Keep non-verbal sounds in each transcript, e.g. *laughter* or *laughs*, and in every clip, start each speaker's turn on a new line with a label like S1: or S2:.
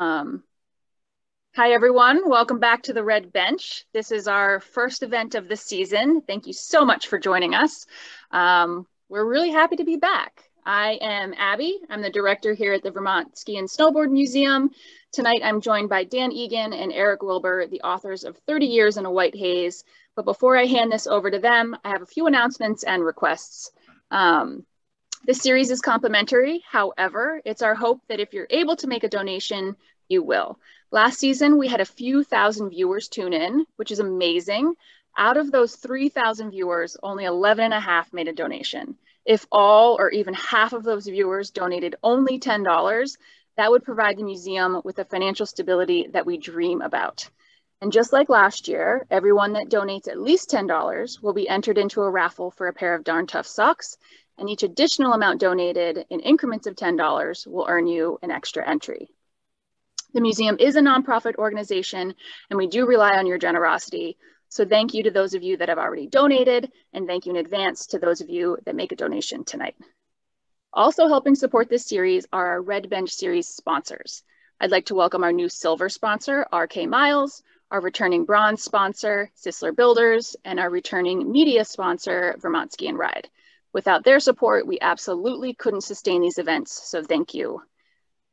S1: Um, hi, everyone. Welcome back to the Red Bench. This is our first event of the season. Thank you so much for joining us. Um, we're really happy to be back. I am Abby. I'm the director here at the Vermont Ski and Snowboard Museum. Tonight, I'm joined by Dan Egan and Eric Wilbur, the authors of 30 Years in a White Haze. But before I hand this over to them, I have a few announcements and requests. Um, this series is complimentary. However, it's our hope that if you're able to make a donation, you will. Last season, we had a few thousand viewers tune in, which is amazing. Out of those 3,000 viewers, only 11 and a half made a donation. If all or even half of those viewers donated only $10, that would provide the museum with the financial stability that we dream about. And just like last year, everyone that donates at least $10 will be entered into a raffle for a pair of Darn Tough socks, and each additional amount donated in increments of $10 will earn you an extra entry. The museum is a nonprofit organization, and we do rely on your generosity. So thank you to those of you that have already donated, and thank you in advance to those of you that make a donation tonight. Also helping support this series are our Red Bench series sponsors. I'd like to welcome our new silver sponsor, RK Miles, our returning bronze sponsor, Sisler Builders, and our returning media sponsor, Vermont Ski and Ride. Without their support, we absolutely couldn't sustain these events, so thank you.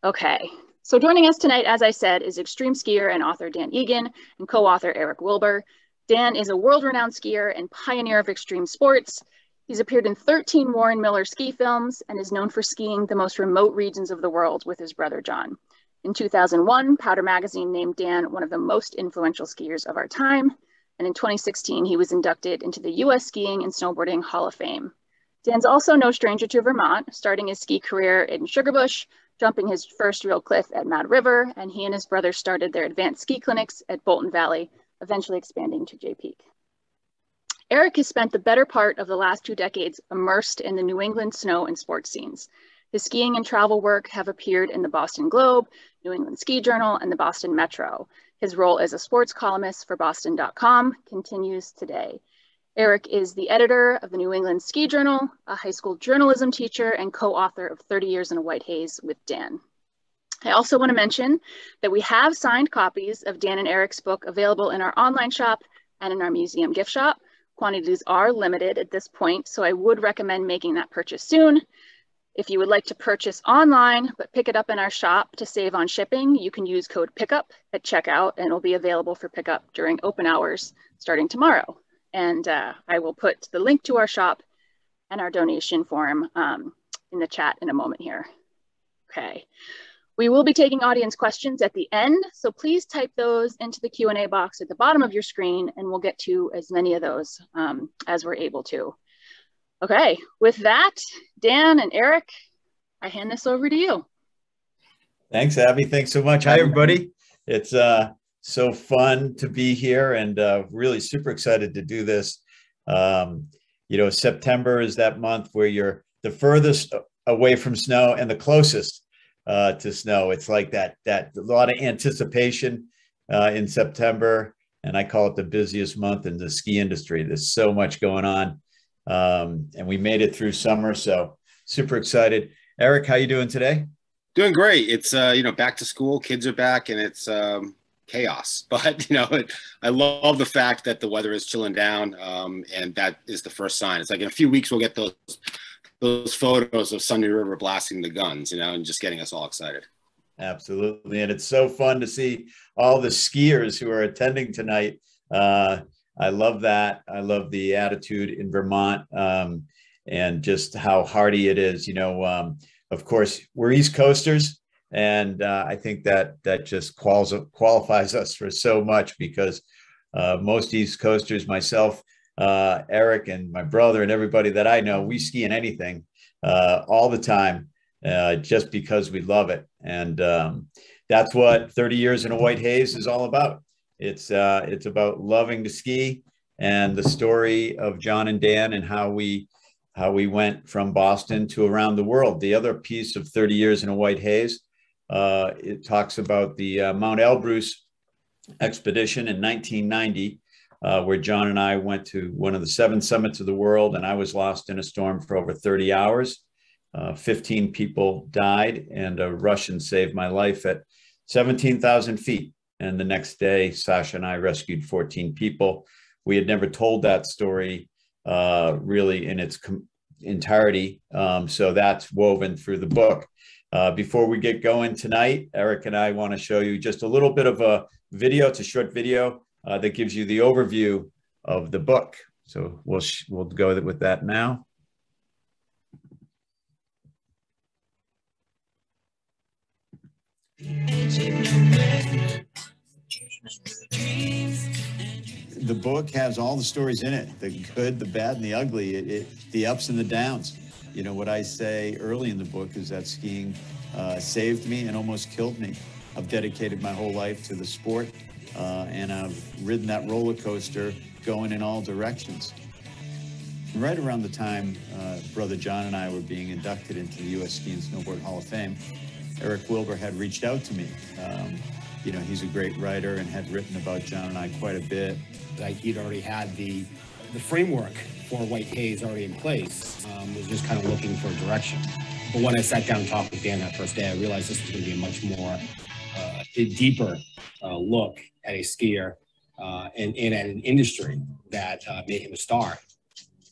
S1: Okay, so joining us tonight, as I said, is extreme skier and author Dan Egan and co-author Eric Wilbur. Dan is a world-renowned skier and pioneer of extreme sports. He's appeared in 13 Warren Miller ski films and is known for skiing the most remote regions of the world with his brother John. In 2001, Powder Magazine named Dan one of the most influential skiers of our time. And in 2016, he was inducted into the US Skiing and Snowboarding Hall of Fame. Dan's also no stranger to Vermont, starting his ski career in Sugarbush, jumping his first real cliff at Mad River, and he and his brother started their advanced ski clinics at Bolton Valley, eventually expanding to Jay Peak. Eric has spent the better part of the last two decades immersed in the New England snow and sports scenes. His skiing and travel work have appeared in the Boston Globe, New England Ski Journal, and the Boston Metro. His role as a sports columnist for Boston.com continues today. Eric is the editor of the New England Ski Journal, a high school journalism teacher, and co-author of 30 Years in a White Haze with Dan. I also want to mention that we have signed copies of Dan and Eric's book available in our online shop and in our museum gift shop. Quantities are limited at this point, so I would recommend making that purchase soon. If you would like to purchase online, but pick it up in our shop to save on shipping, you can use code PICKUP at checkout and it'll be available for pickup during open hours starting tomorrow. And uh, I will put the link to our shop and our donation form um, in the chat in a moment here. Okay. We will be taking audience questions at the end, so please type those into the Q&A box at the bottom of your screen and we'll get to as many of those um, as we're able to. Okay, with that, Dan and Eric, I hand this over to you.
S2: Thanks, Abby. Thanks so much. Hi, everybody. It's uh, so fun to be here and uh, really super excited to do this. Um, you know, September is that month where you're the furthest away from snow and the closest uh, to snow. It's like that, that a lot of anticipation uh, in September. And I call it the busiest month in the ski industry. There's so much going on um, and we made it through summer. So super excited. Eric, how you doing today?
S3: Doing great. It's uh, you know back to school, kids are back, and it's um, chaos. *laughs* But you know, I love the fact that the weather is chilling down, um, and that is the first sign. It's like in a few weeks we'll get those those photos of Sunday River blasting the guns, you know, and just getting us all excited.
S2: Absolutely, and it's so fun to see all the skiers who are attending tonight. Uh, I love that. I love the attitude in Vermont um, and just how hardy it is. You know, um, of course, we're East Coasters, and uh, I think that that just quals- qualifies us for so much because uh, most East Coasters, myself, uh, Eric, and my brother, and everybody that I know, we ski in anything uh, all the time uh, just because we love it. And um, that's what 30 Years in a White Haze is all about. It's uh, it's about loving to ski and the story of John and Dan and how we how we went from Boston to around the world. The other piece of 30 years in a white haze, uh, it talks about the uh, Mount Elbrus expedition in 1990, uh, where John and I went to one of the seven summits of the world, and I was lost in a storm for over 30 hours. Uh, 15 people died, and a Russian saved my life at 17,000 feet. And the next day, Sasha and I rescued 14 people. We had never told that story uh, really in its entirety. Um, so that's woven through the book. Uh, before we get going tonight, Eric and I want to show you just a little bit of a video. It's a short video uh, that gives you the overview of the book. So we'll we'll go with that now. The book has all the stories in it the good, the bad, and the ugly, it, it, the ups and the downs. You know, what I say early in the book is that skiing uh, saved me and almost killed me. I've dedicated my whole life to the sport, uh, and I've ridden that roller coaster going in all directions. Right around the time uh, Brother John and I were being inducted into the U.S. Ski and Snowboard Hall of Fame, Eric Wilbur had reached out to me. Um, you know, he's a great writer and had written about John and I quite a bit.
S4: Like he'd already had the the framework for White Haze already in place. Um, was just kind of looking for a direction. But when I sat down and talked with Dan that first day, I realized this was going to be a much more uh, deeper uh, look at a skier uh, and, and at an industry that uh, made him a star.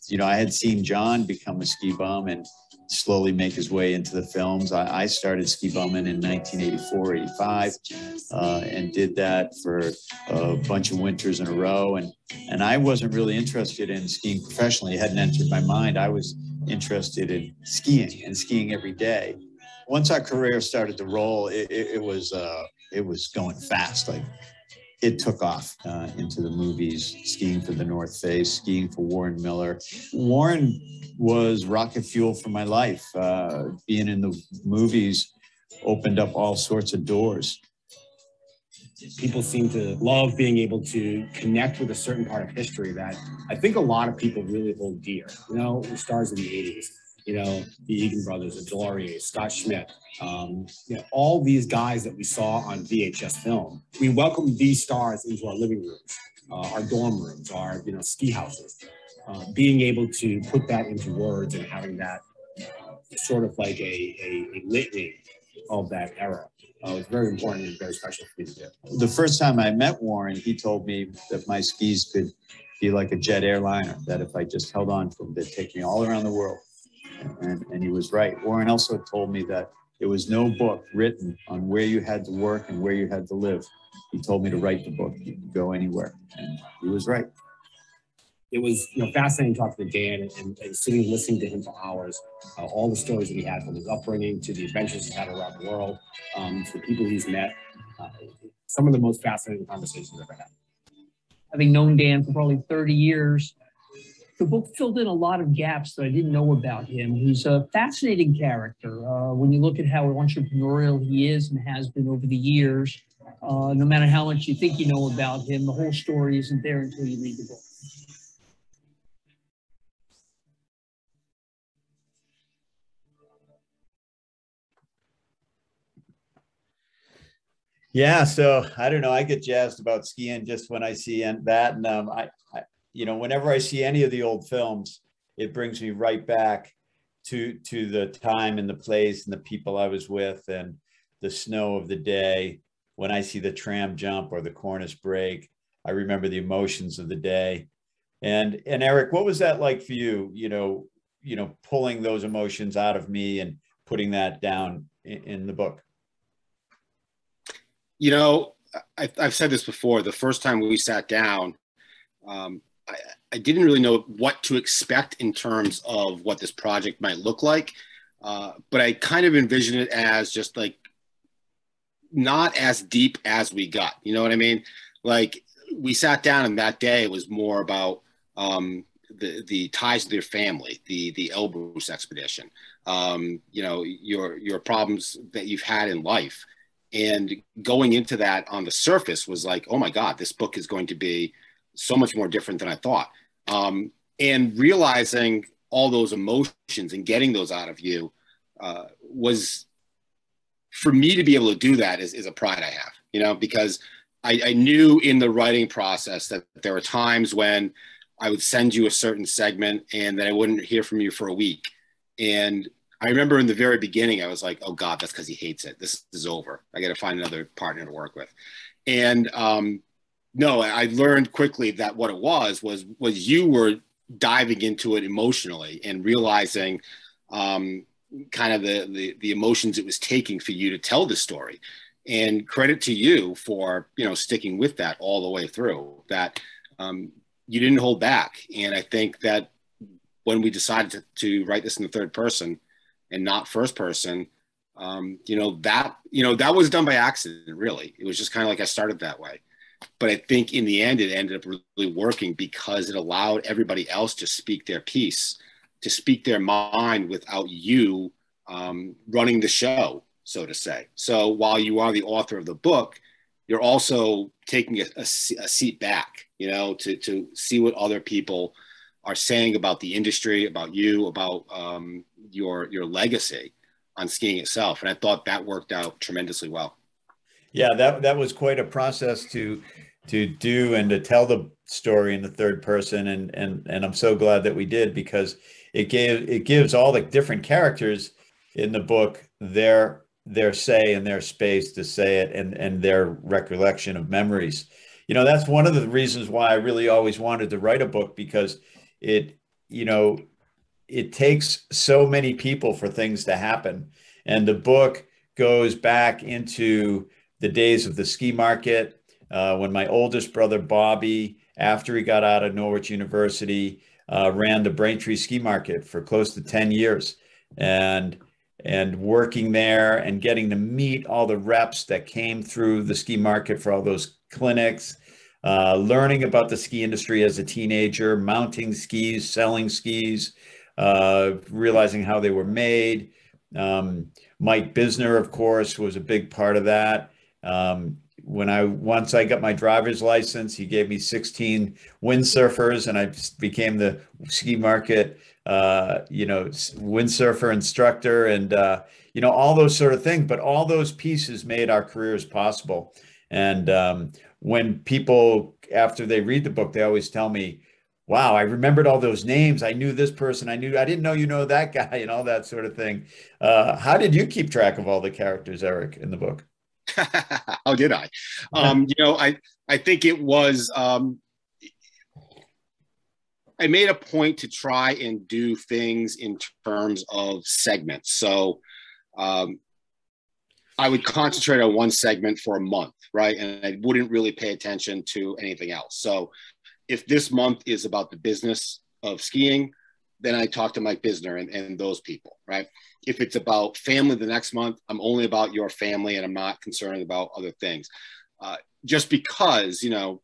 S2: You know, I had seen John become a ski bum and slowly make his way into the films. I, I started ski bumming in 1984, 85, uh, and did that for a bunch of winters in a row. And, and I wasn't really interested in skiing professionally. It hadn't entered my mind. I was interested in skiing and skiing every day. Once our career started to roll, it, it, it was, uh, it was going fast. Like it took off uh, into the movies, skiing for the North Face, skiing for Warren Miller. Warren was rocket fuel for my life. Uh, being in the movies opened up all sorts of doors.
S4: People seem to love being able to connect with a certain part of history that I think a lot of people really hold dear. You know, the stars in the 80s, you know, the Egan brothers, the Deslauriers, Scott Schmidt, um, you know, all these guys that we saw on VHS film. We welcomed these stars into our living rooms, uh, our dorm rooms, our, you know, ski houses. Uh, being able to put that into words and having that sort of like a, a, a litany of that era uh, was very important and very special for me to do.
S2: The first time I met Warren, he told me that my skis could be like a jet airliner, that if I just held on to them, they'd take me all around the world. And, and he was right. Warren also told me that there was no book written on where you had to work and where you had to live. He told me to write the book. You could go anywhere. And he was right
S4: it was you know fascinating talking to Dan and, and sitting and listening to him for hours. Uh, all the stories that he had from his upbringing to the adventures he had around the world, um, to the people he's met. Uh, some of the most fascinating conversations I've ever had.
S5: Having known Dan for probably 30 years, the book filled in a lot of gaps that I didn't know about him. He's a fascinating character. Uh, when you look at how entrepreneurial he is and has been over the years, uh, no matter how much you think you know about him, the whole story isn't there until you read the book.
S2: Yeah, so I don't know. I get jazzed about skiing just when I see that, and um, I, I, you know, whenever I see any of the old films, it brings me right back to to the time and the place and the people I was with and the snow of the day. When I see the tram jump or the Cornice break, I remember the emotions of the day. And and Eric, what was that like for you? You know, you know, pulling those emotions out of me and putting that down in, in the book
S3: you know, I, have said this before. The first time we sat down, um, I, I, didn't really know what to expect in terms of what this project might look like, uh, but I kind of envisioned it as just like not as deep as we got. You know what I mean? Like we sat down, and that day was more about um, the the ties to their family, the the Elbrus expedition. Um, you know, your your problems that you've had in life and going into that on the surface was like oh my god this book is going to be so much more different than i thought um, and realizing all those emotions and getting those out of you uh, was for me to be able to do that is, is a pride i have you know because I, I knew in the writing process that there were times when i would send you a certain segment and that i wouldn't hear from you for a week and I remember in the very beginning, I was like, oh God, that's because he hates it. This is over. I got to find another partner to work with. And um, no, I learned quickly that what it was was was you were diving into it emotionally and realizing um, kind of the, the the emotions it was taking for you to tell the story. And credit to you for you know sticking with that all the way through. That um, you didn't hold back. And I think that when we decided to, to write this in the third person and not first person, um, you know that you know that was done by accident. Really, it was just kind of like I started that way. But I think in the end, it ended up really working because it allowed everybody else to speak their piece, to speak their mind without you um, running the show, so to say. So while you are the author of the book, you're also taking a, a, a seat back, you know, to, to see what other people are saying about the industry, about you, about um, your your legacy on skiing itself. And I thought that worked out tremendously well.
S2: Yeah, that that was quite a process to to do and to tell the story in the third person. And and and I'm so glad that we did because it gave it gives all the different characters in the book their their say and their space to say it and and their recollection of memories you know that's one of the reasons why i really always wanted to write a book because it you know it takes so many people for things to happen and the book goes back into the days of the ski market uh, when my oldest brother bobby after he got out of norwich university uh, ran the braintree ski market for close to 10 years and and working there and getting to meet all the reps that came through the ski market for all those clinics, uh, learning about the ski industry as a teenager, mounting skis, selling skis, uh, realizing how they were made. Um, Mike Bisner, of course, was a big part of that. Um, when I once I got my driver's license, he gave me 16 windsurfers, and I became the ski market uh, you know, windsurfer instructor, and uh, you know all those sort of things. But all those pieces made our careers possible. And um, when people, after they read the book, they always tell me, "Wow, I remembered all those names. I knew this person. I knew I didn't know you know that guy, *laughs* and all that sort of thing." Uh, how did you keep track of all the characters, Eric, in the book?
S3: How *laughs* did I? Um, you know, I I think it was um, I made a point to try and do things in terms of segments. So um, I would concentrate on one segment for a month, right? And I wouldn't really pay attention to anything else. So if this month is about the business of skiing, then I talk to Mike Bisner and, and those people, right? If it's about family the next month, I'm only about your family and I'm not concerned about other things. Uh, just because, you know,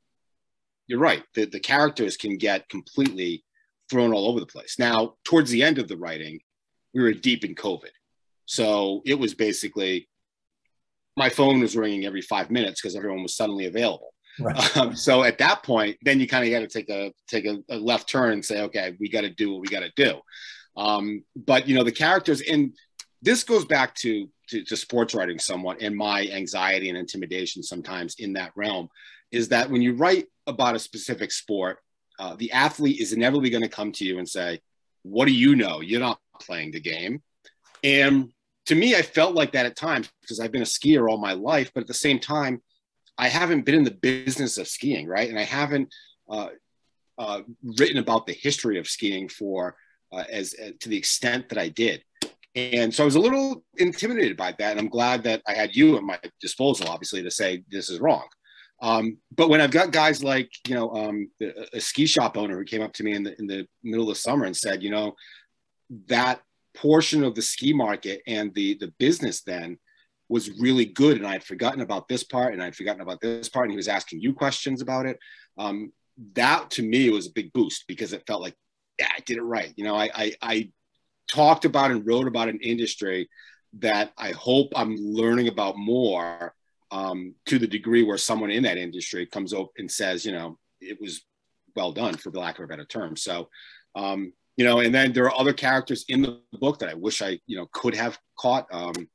S3: you're right. The, the characters can get completely thrown all over the place. Now, towards the end of the writing, we were deep in COVID. So it was basically my phone was ringing every five minutes because everyone was suddenly available. Right. *laughs* Um, so at that point, then you kind of got to take a take a, a, left turn and say, okay, we got to do what we got to do. Um, but you know, the characters, and this goes back to, to to sports writing somewhat, and my anxiety and intimidation sometimes in that realm is that when you write about a specific sport, uh, the athlete is inevitably going to come to you and say, What do you know? You're not playing the game. And to me, I felt like that at times because I've been a skier all my life, but at the same time, I haven't been in the business of skiing, right? And I haven't uh, uh, written about the history of skiing for uh, as, as to the extent that I did. And so I was a little intimidated by that. And I'm glad that I had you at my disposal, obviously, to say this is wrong. Um, but when I've got guys like, you know, um, a, a ski shop owner who came up to me in the, in the middle of the summer and said, you know, that portion of the ski market and the, the business then was really good. And I'd forgotten about this part and I'd forgotten about this part. And he was asking you questions about it. Um, that to me was a big boost because it felt like, yeah, I did it right. You know, I, I, I talked about and wrote about an industry that I hope I'm learning about more um, to the degree where someone in that industry comes up and says, you know, it was well done, for lack of a better term. So, um, you know, and then there are other characters in the book that I wish I, you know, could have caught. Um,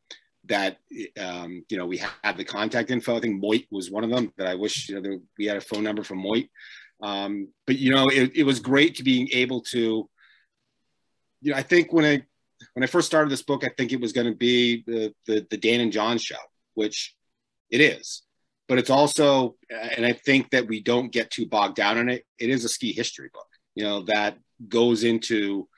S3: that um, you know we had the contact info. I think Moit was one of them that I wish you know we had a phone number from Moit. Um, but you know, it, it was great to being able to. You know, I think when I when I first started this book, I think it was going to be the, the, the Dan and John show, which it is. But it's also, and I think that we don't get too bogged down in it. It is a ski history book, you know, that goes into,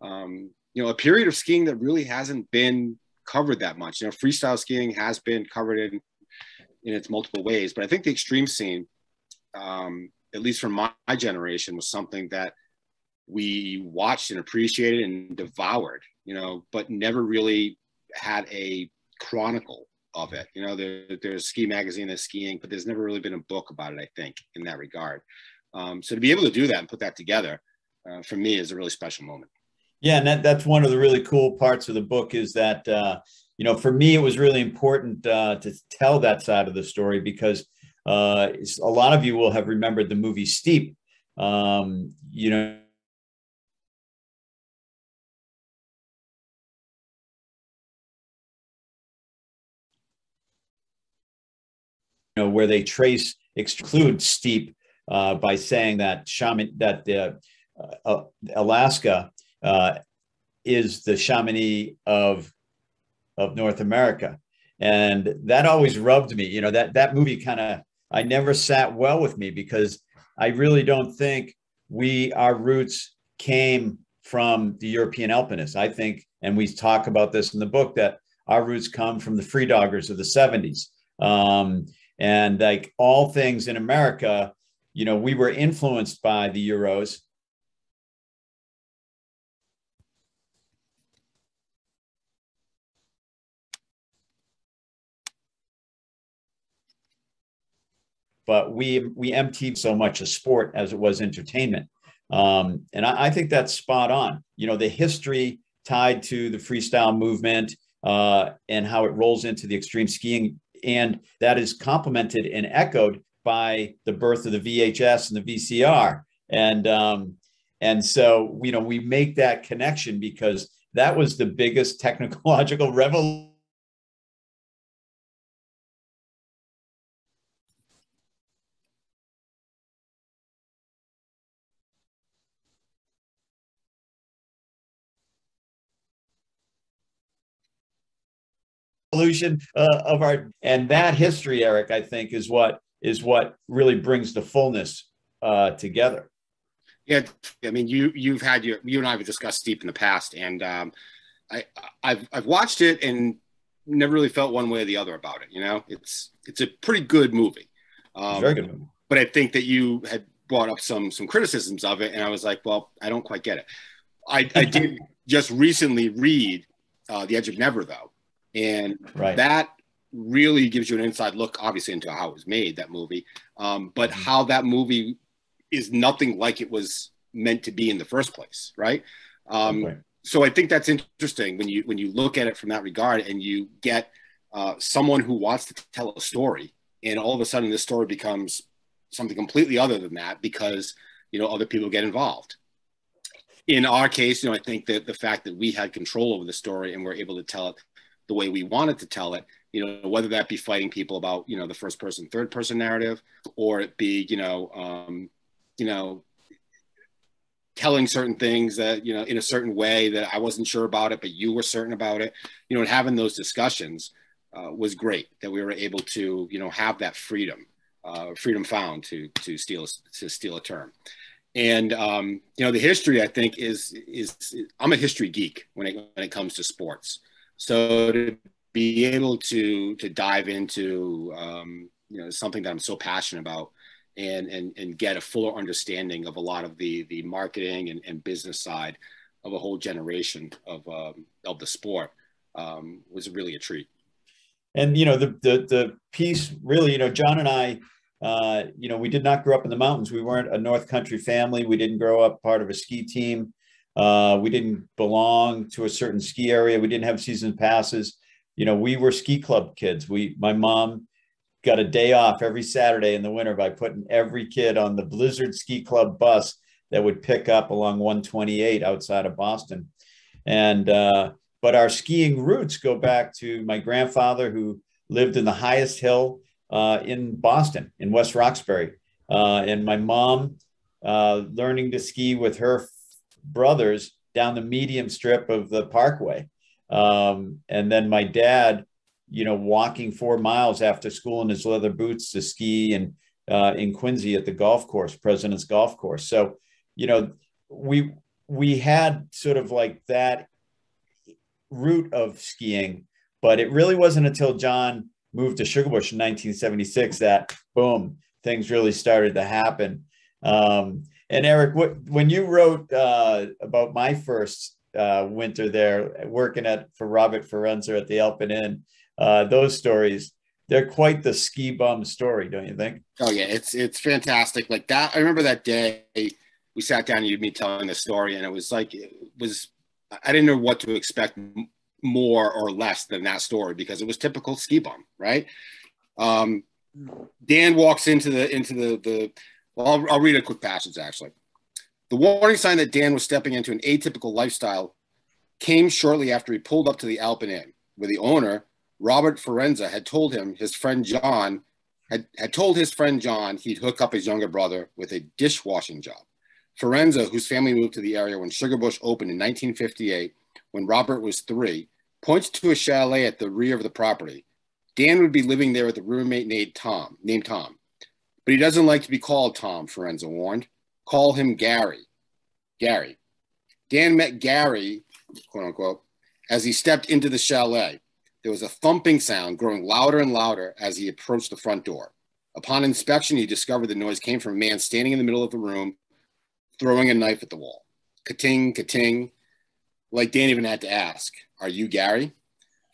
S3: um, you know, a period of skiing that really hasn't been covered that much. You know, freestyle skiing has been covered in in its multiple ways, but I think the extreme scene, um, at least from my, my generation, was something that we watched and appreciated and devoured, you know, but never really had a chronicle of it. You know, there, there's ski magazine that's skiing, but there's never really been a book about it, I think, in that regard. Um, so to be able to do that and put that together, uh, for me, is a really special moment.
S2: Yeah, and that, that's one of the really cool parts of the book is that, uh, you know, for me, it was really important uh, to tell that side of the story because uh, a lot of you will have remembered the movie Steep. Um, you know, know, where they trace exclude steep uh, by saying that shaman that uh, uh, Alaska uh, is the Chamonix of of North America, and that always rubbed me. You know that that movie kind of I never sat well with me because I really don't think we our roots came from the European alpinists. I think, and we talk about this in the book that our roots come from the freedoggers of the 70s. Um, and like all things in America, you know, we were influenced by the Euros. But we we emptied so much a sport as it was entertainment. Um, and I, I, think that's spot on. You know, the history tied to the freestyle movement uh, and how it rolls into the extreme skiing and that is complemented and echoed by the birth of the VHS and the VCR. And um, and so you know we make that connection because that was the biggest technological *laughs* revolution. Uh, of our and that history, Eric, I think is what is what really brings the fullness uh, together.
S3: Yeah, I mean, you you've had your you and I have discussed Steep in the past, and um, I I've I've watched it and never really felt one way or the other about it. You know, it's it's a pretty good movie.
S2: Um, very good movie.
S3: But I think that you had brought up some some criticisms of it, and I was like, well, I don't quite get it. I, I *laughs* did just recently read uh, The Edge of Never, though, and right. that really gives you an inside look, obviously, into how it was made that movie, um, but mm-hmm. how that movie is nothing like it was meant to be in the first place, right? Um, okay. So I think that's interesting when you when you look at it from that regard, and you get uh, someone who wants to tell a story, and all of a sudden this story becomes something completely other than that because you know other people get involved. In our case, you know, I think that the fact that we had control over the story and we're able to tell it the way we wanted to tell it you know whether that be fighting people about you know the first person third person narrative or it be you know um, you know telling certain things that you know in a certain way that i wasn't sure about it but you were certain about it you know and having those discussions uh, was great that we were able to you know have that freedom uh, freedom found to to steal to steal a term. And um, you know the history i think is is i'm a history geek when it when it comes to sports so to be able to to dive into um, you know something that I'm so passionate about and and and get a fuller understanding of a lot of the the marketing and, and business side of a whole generation of um, of the sport um, was really a treat.
S2: And you know the the the piece really you know John and I uh, you know we did not grow up in the mountains. We weren't a North Country family. We didn't grow up part of a ski team. Uh, we didn't belong to a certain ski area. We didn't have season passes. You know, we were ski club kids. We, my mom got a day off every Saturday in the winter by putting every kid on the Blizzard Ski Club bus that would pick up along 128 outside of Boston. And, uh, but our skiing roots go back to my grandfather who lived in the highest hill uh, in Boston, in West Roxbury. Uh, and my mom uh, learning to ski with her brothers down the medium strip of the parkway. Um, and then my dad, you know, walking four miles after school in his leather boots to ski and uh, in Quincy at the golf course, President's Golf Course. So, you know, we we had sort of like that route of skiing, but it really wasn't until John moved to Sugarbush in 1976 that boom, things really started to happen. Um, and Eric, what, when you wrote uh, about my first uh, winter there, working at for Robert Forenza at the Alpen Inn, uh, those stories, they're quite the ski bum story, don't you think?
S3: Oh yeah, it's it's fantastic. Like that, I remember that day we sat down and you me telling the story, and it was like it was. I didn't know what to expect more or less than that story because it was typical ski bum, right? Um, Dan walks into the into the the well, I'll, I'll read a quick passage actually. The warning sign that Dan was stepping into an atypical lifestyle came shortly after he pulled up to the Alpen Inn, where the owner, Robert Forenza, had told him his friend John had, had told his friend John he'd hook up his younger brother with a dishwashing job. Forenza, whose family moved to the area when Sugarbush opened in 1958, when Robert was three, points to a chalet at the rear of the property. Dan would be living there with a roommate named Tom, named Tom. But he doesn't like to be called Tom, Forenza warned. Call him Gary. Gary. Dan met Gary, quote unquote, as he stepped into the chalet. There was a thumping sound growing louder and louder as he approached the front door. Upon inspection, he discovered the noise came from a man standing in the middle of the room, throwing a knife at the wall. Ka-ting, ka-ting. Like Dan even had to ask, Are you Gary?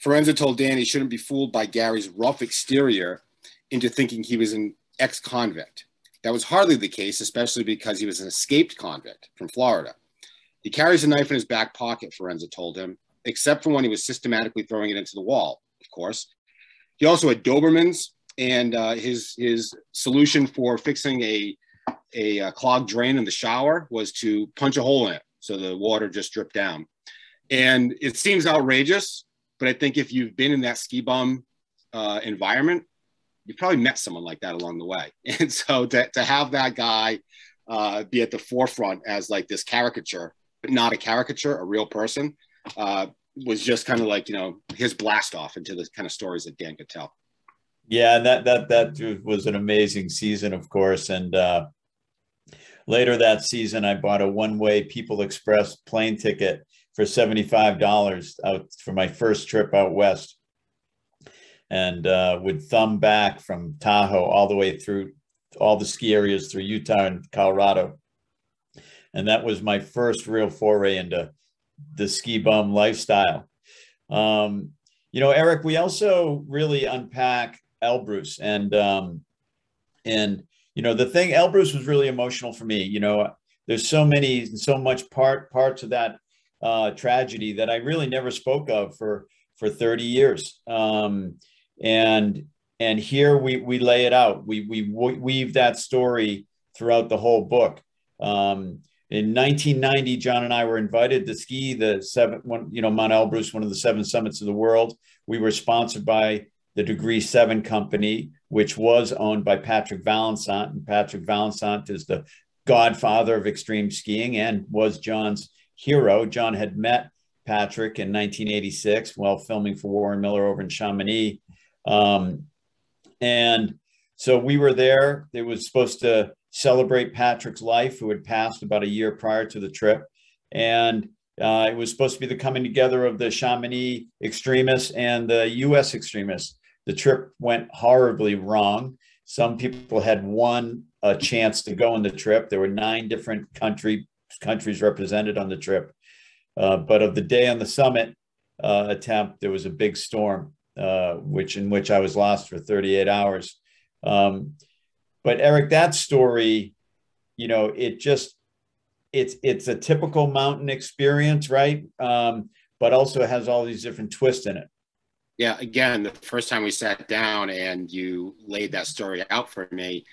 S3: Forenza told Dan he shouldn't be fooled by Gary's rough exterior into thinking he was an ex convict. That was hardly the case, especially because he was an escaped convict from Florida. He carries a knife in his back pocket, Forenza told him, except for when he was systematically throwing it into the wall, of course. He also had Dobermans, and uh, his, his solution for fixing a, a, a clogged drain in the shower was to punch a hole in it so the water just dripped down. And it seems outrageous, but I think if you've been in that ski bum uh, environment, you probably met someone like that along the way. *laughs* And so to, to have that guy uh, be at the forefront as like this caricature, but not a caricature, a real person, uh, was just kind of like, you know, his blast off into the kind of stories that Dan could tell.
S2: Yeah, and that that that was an amazing season, of course. And uh, later that season, I bought a one-way People Express plane ticket for seventy-five dollars out for my first trip out west and uh, would thumb back from Tahoe all the way through all the ski areas through Utah and Colorado. And that was my first real foray into the ski bum lifestyle. Um, you know, Eric, we also really unpack Elbrus and um, and you know the thing Elbrus was really emotional for me. You know, there's so many, so much part parts of that uh, tragedy that I really never spoke of for for 30 years. Um, and and here we we lay it out. We we weave that story throughout the whole book. Um, in 1990, John and I were invited to ski the seven, one, you know, Mount Elbrus, one of the seven summits of the world. We were sponsored by the Degree Seven Company, which was owned by Patrick Vallençant. And Patrick Vallençant is the godfather of extreme skiing and was John's hero. John had met Patrick in 1986 while filming for Warren Miller over in Chamonix. Um, and so we were there. It was supposed to celebrate Patrick's life, who had passed about a year prior to the trip. And uh, it was supposed to be the coming together of the Chamonix extremists and the US extremists. The trip went horribly wrong. Some people had won a chance to go on the trip. There were nine different country countries represented on the trip. Uh, but of the day on the summit uh, attempt, there was a big storm uh, which in which I was lost for 38 hours. Um, but Eric, that story, you know, it just it's it's a typical mountain experience, right? Um, but also has all these different twists in it.
S3: Yeah, again, the first time we sat down and you laid that story out for me,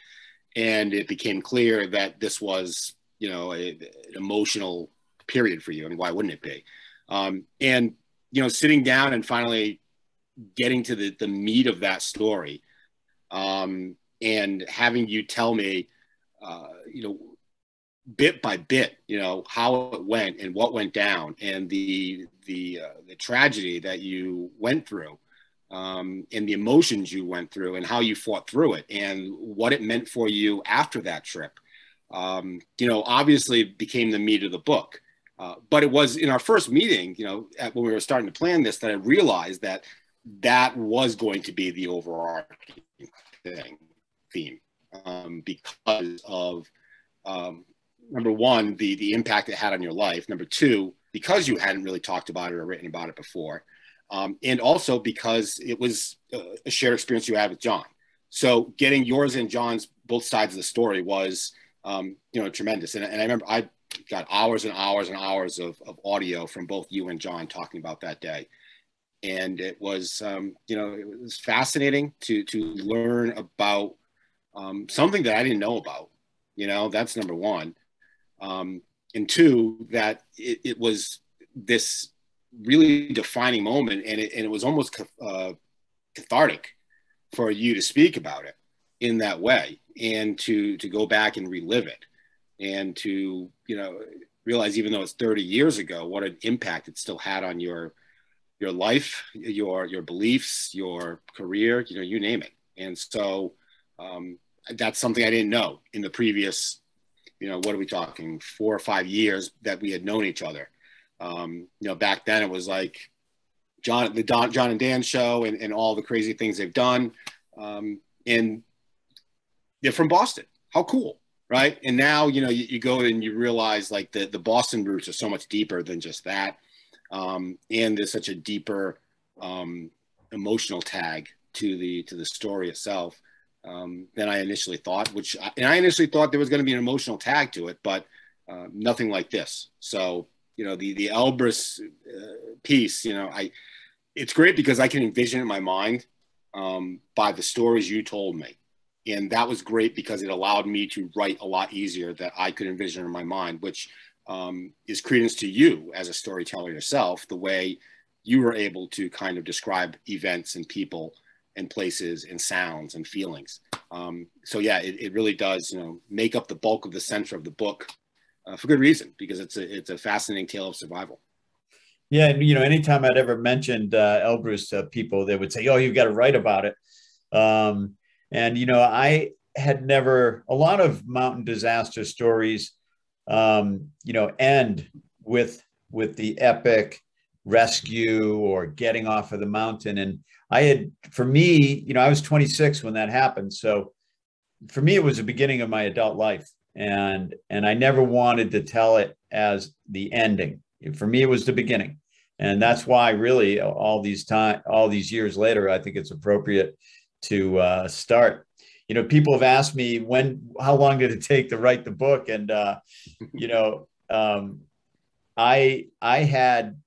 S3: and it became clear that this was, you know, a, an emotional period for you. I mean, why wouldn't it be? Um, and you know, sitting down and finally getting to the, the meat of that story um, and having you tell me, uh, you know, bit by bit, you know, how it went and what went down and the the uh, the tragedy that you went through um, and the emotions you went through and how you fought through it and what it meant for you after that trip. Um, you know, obviously became the meat of the book. Uh, but it was in our first meeting, you know, at, when we were starting to plan this, that I realized that that was going to be the overarching thing, theme, um, because of um, number one, the the impact it had on your life. Number two, because you hadn't really talked about it or written about it before, um, and also because it was a shared experience you had with John. So getting yours and John's both sides of the story was, um, you know, tremendous. And, and I remember I got hours and hours and hours of, of audio from both you and John talking about that day. And it was, um, you know, it was fascinating to to learn about um, something that I didn't know about. You know, that's number one. Um, and two, that it, it was this really defining moment and it, and it was almost uh, cathartic for you to speak about it in that way and to to go back and relive it and to you know realize even though it's 30 years ago what an impact it still had on your your life your your beliefs your career you know you name it. And so um, that's something i didn't know in the previous you know what are we talking four or five years that we had known each other. Um, you know back then it was like john the Don, john and dan show and, and all the crazy things they've done. Um, and they're from boston. How cool right? And now you know you, you, go and you realize like the the Boston roots are so much deeper than just that, um, and there's such a deeper um, emotional tag to the to the story itself um, than I initially thought. Which I, and I initially thought there was going to be an emotional tag to it, but uh, nothing like this. So you know the the Elbrus uh, piece, you know, I it's great because I can envision in my mind um, by the stories you told me and that was great because it allowed me to write a lot easier that I could envision in my mind, which um, is credence to you as a storyteller yourself, the way you were able to kind of describe events and people and places and sounds and feelings. Um, so yeah, it, it, really does, you know, make up the bulk of the center of the book uh, for good reason because it's a it's a fascinating tale of survival.
S2: Yeah, you know, anytime I'd ever mentioned uh, Elbrus to people, they would say, "Oh, you've got to write about it." Um, and, you know, I had never, a lot of mountain disaster stories, um, you know, end with, with the epic rescue or getting off of the mountain. And I had, for me, you know, I was 26 when that happened. So for me, it was the beginning of my adult life. And, and I never wanted to tell it as the ending. For me, it was the beginning. And that's why really all these time, all these years later, I think it's appropriate to uh, start. You know, people have asked me when, how long did it take to write the book? And, uh, you know, um, I, I had,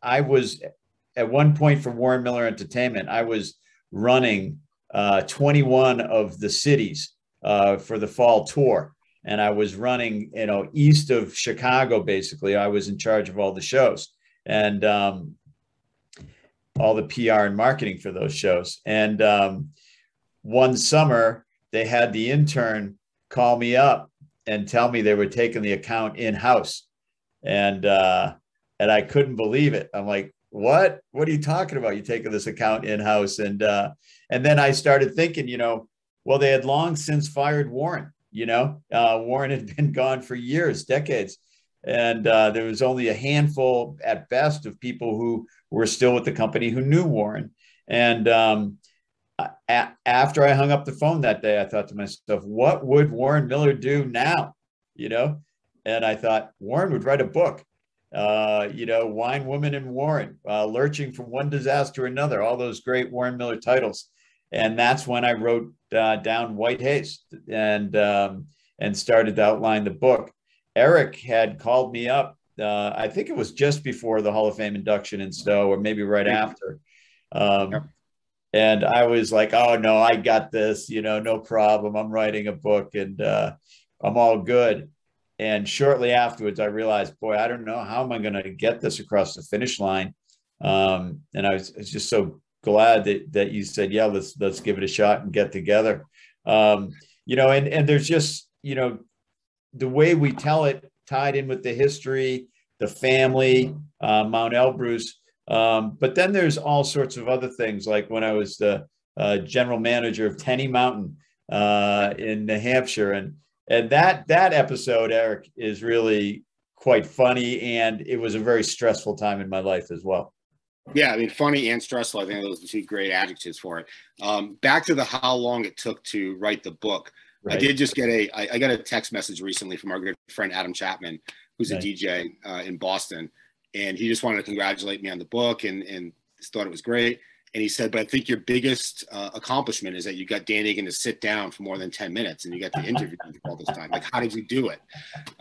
S2: I was at one point for Warren Miller Entertainment, I was running uh, 21 of the cities uh, for the fall tour. And I was running, you know, east of Chicago, basically. I was in charge of all the shows. And um, all the PR and marketing for those shows. And um, one summer, they had the intern call me up and tell me they were taking the account in house, and uh, and I couldn't believe it. I'm like, what? What are you talking about? You taking this account in house? And uh, and then I started thinking, you know, well, they had long since fired Warren. You know, uh, Warren had *laughs* been gone for years, decades, and uh, there was only a handful at best of people who were still with the company who knew Warren. And um, a- after I hung up the phone that day, I thought to myself, what would Warren Miller do now? You know, and I thought Warren would write a book. Uh, you know, Wine Woman and Warren, uh, lurching from one disaster to another, all those great Warren Miller titles. And that's when I wrote uh, down White Haze and um, and started to outline the book. Eric had called me up uh, I think it was just before the Hall of Fame induction in Stowe, or maybe right after. Um. And I was like, "Oh no, I got this. You know, no problem. I'm writing a book, and uh, I'm all good." And shortly afterwards, I realized, boy, I don't know how am I going to get this across the finish line. Um, and I was, I was, just so glad that that you said, "Yeah, let's let's give it a shot and get together." Um, you know, and and there's just you know the way we tell it tied in with the history, the family, uh, Mount Elbrus. Um, but then there's all sorts of other things, like when I was the uh, general manager of Tenney Mountain uh, in New Hampshire, and and that that episode, Eric, is really quite funny, and it was a very stressful time in my life as well.
S3: Yeah, I mean, funny and stressful. I think those are two great adjectives for it. Um, back to the how long it took to write the book. Right. I did just get a I, I got a text message recently from our good friend Adam Chapman, who's right. a DJ uh, in Boston, and he just wanted to congratulate me on the book and and thought it was great. And he said, but I think your biggest uh, accomplishment is that you got Dan Egan to sit down for more than 10 minutes and you got to interview him all this time. Like, how did you do it?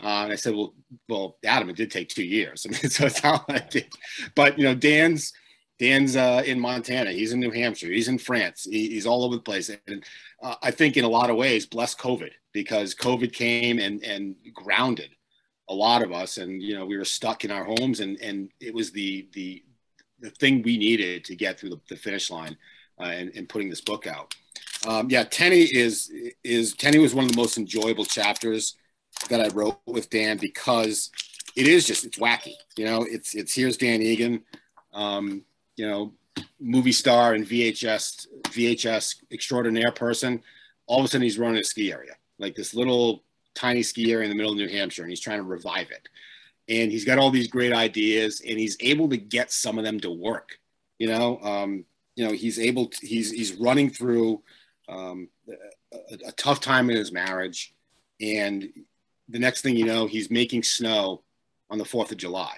S3: Uh, and I said, well, well, Adam, it did take two years. *laughs* I mean, so it's how I did. But, you know, Dan's, Dan's uh, in Montana. He's in New Hampshire. He's in France. He, he's all over the place. And uh, I think in a lot of ways, bless COVID because COVID came and, and grounded a lot of us. And, you know, we were stuck in our homes and, and it was the, the, the thing we needed to get through the, the finish line uh, and, and, putting this book out. Um, yeah, Tenney is is Tenney was one of the most enjoyable chapters that I wrote with Dan because it is just it's wacky. You know, it's it's here's Dan Egan, um, you know, movie star and VHS VHS extraordinaire person. All of a sudden, he's running a ski area, like this little tiny ski area in the middle of New Hampshire, and he's trying to revive it. And he's got all these great ideas and he's able to get some of them to work you know? Um, you know he's able to, he's he's running through um, a, a, tough time in his marriage. And the next thing you know he's making snow on the 4th of july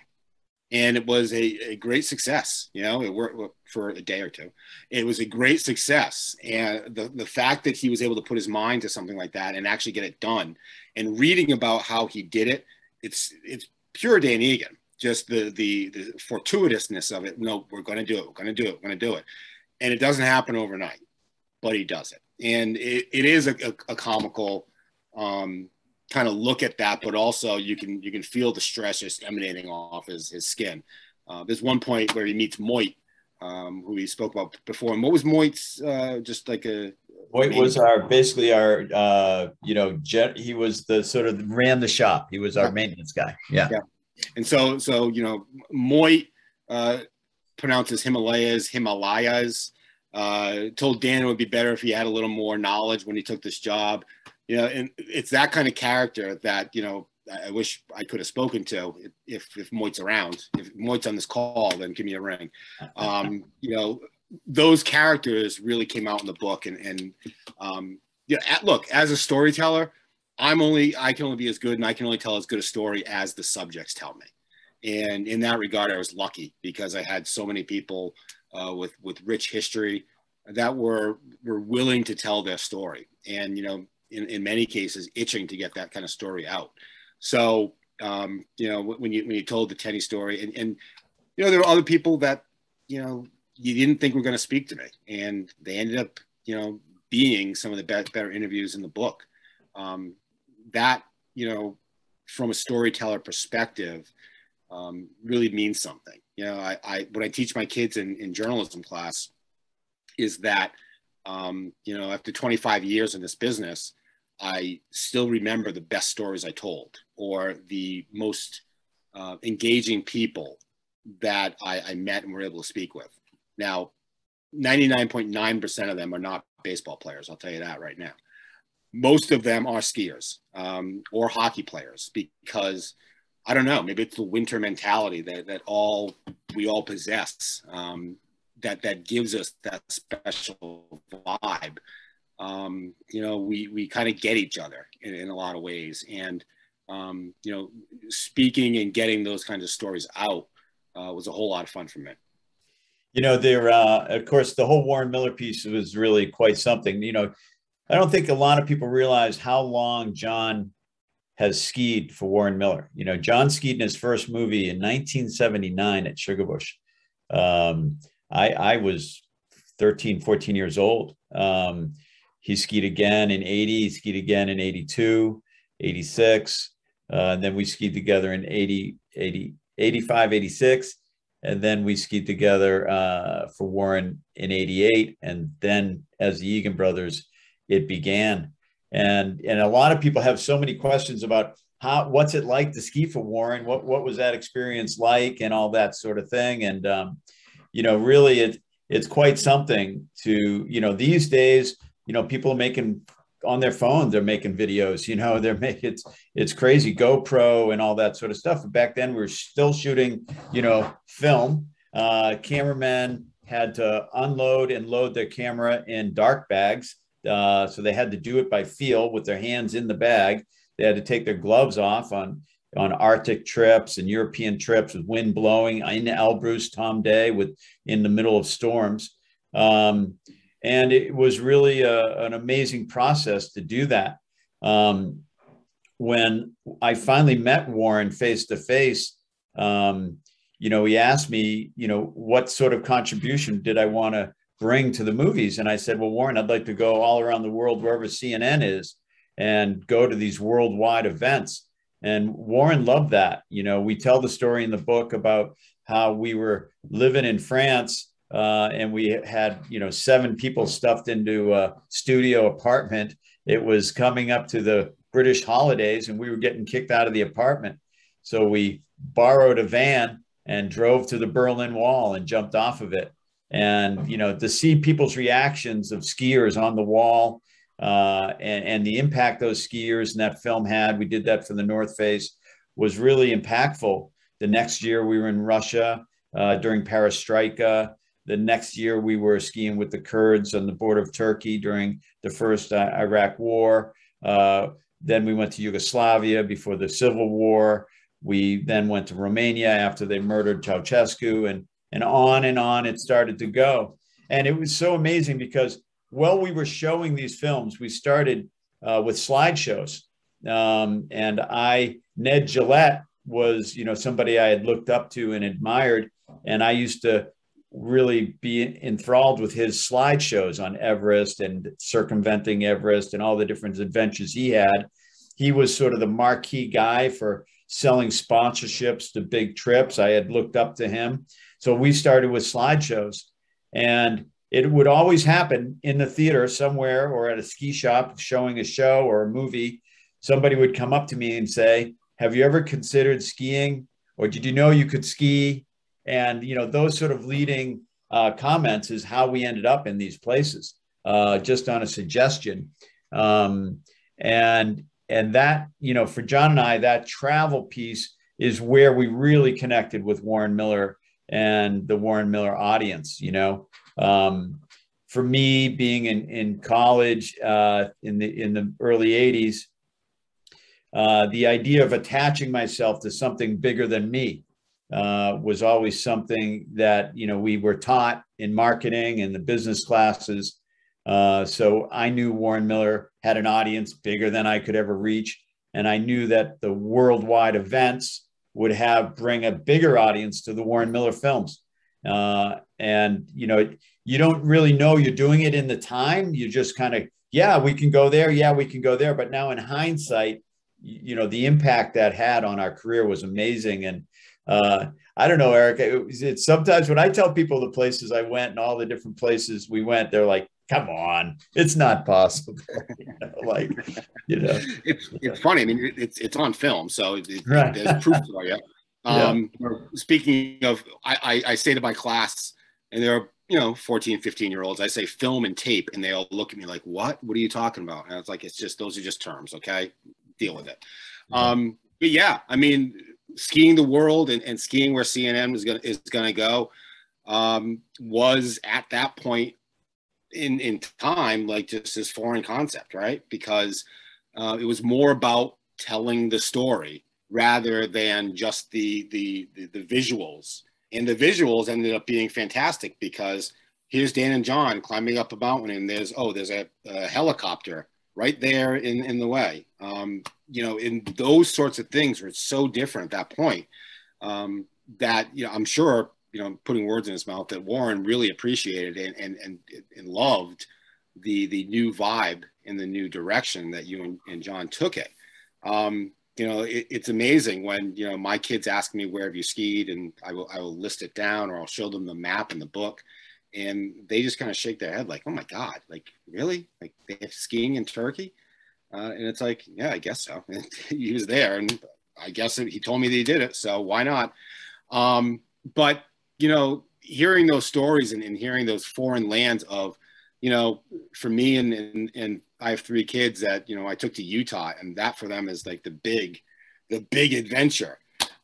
S3: and it was a, a great success you know it worked for a day or two it was a great success and the, the fact that he was able to put his mind to something like that and actually get it done and reading about how he did it it's it's pure Dan Egan, just the the the fortuitousness of it. No, we're going to do it. We're going to do it. We're going to do it, and it doesn't happen overnight, but he does it, and it, it is a, a, a comical um, kind of look at that, but also you can you can feel the stress just emanating off his his skin. Uh, there's one point where he meets Moit, um, who we spoke about before. And what was Moit's uh, just like a
S2: Moit was our basically our uh, you know jet, he was the sort of ran the shop. He was our maintenance guy. Yeah.
S3: yeah. And so so you know Moit uh, pronounces Himalayas Himalayas. Uh, told Dan it would be better if he had a little more knowledge when he took this job. You know, and it's that kind of character that you know I wish I could have spoken to if if Moit's around. If Moit's on this call, then give me a ring. *laughs* Um, you know, those characters really came out in the book and and um, yeah look as a storyteller i'm only i can only be as good and i can only tell as good a story as the subjects tell me and in that regard i was lucky because i had so many people uh, with with rich history that were were willing to tell their story and you know in, in many cases itching to get that kind of story out so um, you know when you when you told the Teddy story and and you know there were other people that you know you didn't think were going to speak to me, and they ended up, you know, being some of the best, better interviews in the book. Um, that, you know, from a storyteller perspective, um, really means something. You know, I, I what I teach my kids in, in journalism class is that, um, you know, after 25 years in this business, I still remember the best stories I told or the most uh, engaging people that I, I met and were able to speak with. Now, 99.9% of them are not baseball players. I'll tell you that right now. Most of them are skiers um, or hockey players because I don't know. Maybe it's the winter mentality that, that all we all possess um, that that gives us that special vibe. Um, you know, we we kind of get each other in, in a lot of ways, and um, you know, speaking and getting those kinds of stories out uh, was a whole lot of fun for me.
S2: You know, there, uh, of course, the whole Warren Miller piece was really quite something. You know, I don't think a lot of people realize how long John has skied for Warren Miller. You know, John skied in his first movie in 1979 at Sugarbush. Um, I, I was 13, 14 years old. Um, he skied again in 80, he skied again in 82, 86. Uh, and then we skied together in 80, 80, 85, 86 and then we skied together uh, for Warren in '88, and then as the Egan brothers, it began. and and a lot of people have so many questions about how what's it like to ski for Warren? What what was that experience like, and all that sort of thing. And um, you know, really, it it's quite something to you know these days. You know, people are making on their phones they're making videos you know *laughs* they're making it's it's crazy gopro and all that sort of stuff. But back then we were still shooting you know film. Uh cameramen had to unload and load their camera in dark bags. Uh, so they had to do it by feel with their hands in the bag. They had to take their gloves off on on Arctic trips and European trips with wind blowing in Elbrus, Tom Day, with in the middle of storms. Um, and it was really a, an amazing process to do that. Um, when I finally met Warren face to face, you know, he asked me, you know, what sort of contribution did I want to bring to the movies? And I said, well, Warren, I'd like to go all around the world wherever CNN is and go to these worldwide events. And Warren loved that. You know, we tell the story in the book about how we were living in France uh, and we had, you know, seven people stuffed into a studio apartment. It was coming up to the British holidays and we were getting kicked out of the apartment. So we borrowed a van and drove to the Berlin Wall and jumped off of it. And, you know, to see people's reactions of skiers on the wall uh, and, and the impact those skiers and that film had. We did that for the North Face was really impactful. The next year we were in Russia uh, during Perestroika. The next year we were skiing with the Kurds on the border of Turkey during the first uh, Iraq War. Uh, then we went to Yugoslavia before the Civil War. We then went to Romania after they murdered Ceausescu, and and on and on it started to go. And it was so amazing because while we were showing these films, we started uh, with slideshows. Um, and I, Ned Gillette was, you know, somebody I had looked up to and admired. And I used to really be enthralled with his slideshows on Everest and circumventing Everest and all the different adventures he had. He was sort of the marquee guy for selling sponsorships to big trips. I had looked up to him. So we started with slideshows. And it would always happen in the theater somewhere or at a ski shop showing a show or a movie. Somebody would come up to me and say, Have you ever considered skiing? Or did you know you could ski? And, you know, those sort of leading uh, comments is how we ended up in these places, uh, just on a suggestion. Um, and, and that, you know, for John and I, that travel piece is where we really connected with Warren Miller and the Warren Miller audience, you know. Um, for me, being in, in college uh, in the in the early '80s, uh, the idea of attaching myself to something bigger than me uh, was always something that you know we were taught in marketing and the business classes. Uh, so I knew Warren Miller had an audience bigger than I could ever reach, and I knew that the worldwide events would have bring a bigger audience to the Warren Miller films. Uh, and you know, you don't really know you're doing it in the time. You just kind of, yeah, we can go there. Yeah, we can go there. But now in hindsight, you know, the impact that had on our career was amazing. And uh, I don't know, Eric. It, it's sometimes when I tell people the places I went and all the different places we went, they're like, "Come on, it's not possible." *laughs* you know, like, you know,
S3: it's it's funny. I mean, it's it's on film, so it, right. there's proof for you. *laughs* Um, yeah. Speaking of, I, I, I say to my class, and they're you know 14 15 year olds i say film and tape and they all look at me like what what are you talking about and it's like it's just those are just terms okay deal with it um but yeah i mean skiing the world and, and skiing where cnn is gonna is gonna go um was at that point in in time like just this foreign concept right? Because uh, it was more about telling the story rather than just the the the, the visuals. And the visuals ended up being fantastic because here's Dan and John climbing up a mountain, and there's oh, there's a, a helicopter right there in in the way. Um, you know, in those sorts of things were so different at that point um, that you know I'm sure you know putting words in his mouth that Warren really appreciated and and and, and loved the the new vibe and the new direction that you and, and John took it. Um, you know, it, it's amazing when, you know, my kids ask me, where have you skied? And I will, I will list it down or I'll show them the map and the book. And they just kind of shake their head like, oh my God, like really? Like they have skiing in Turkey? Uh, and it's like, yeah, I guess so. *laughs* he was there, and I guess he told me that he did it, so why not? Um, but you know, hearing those stories and, and, hearing those foreign lands of, you know, for me and, and and I have three kids that you know I took to Utah, and that for them is like the big, the big adventure.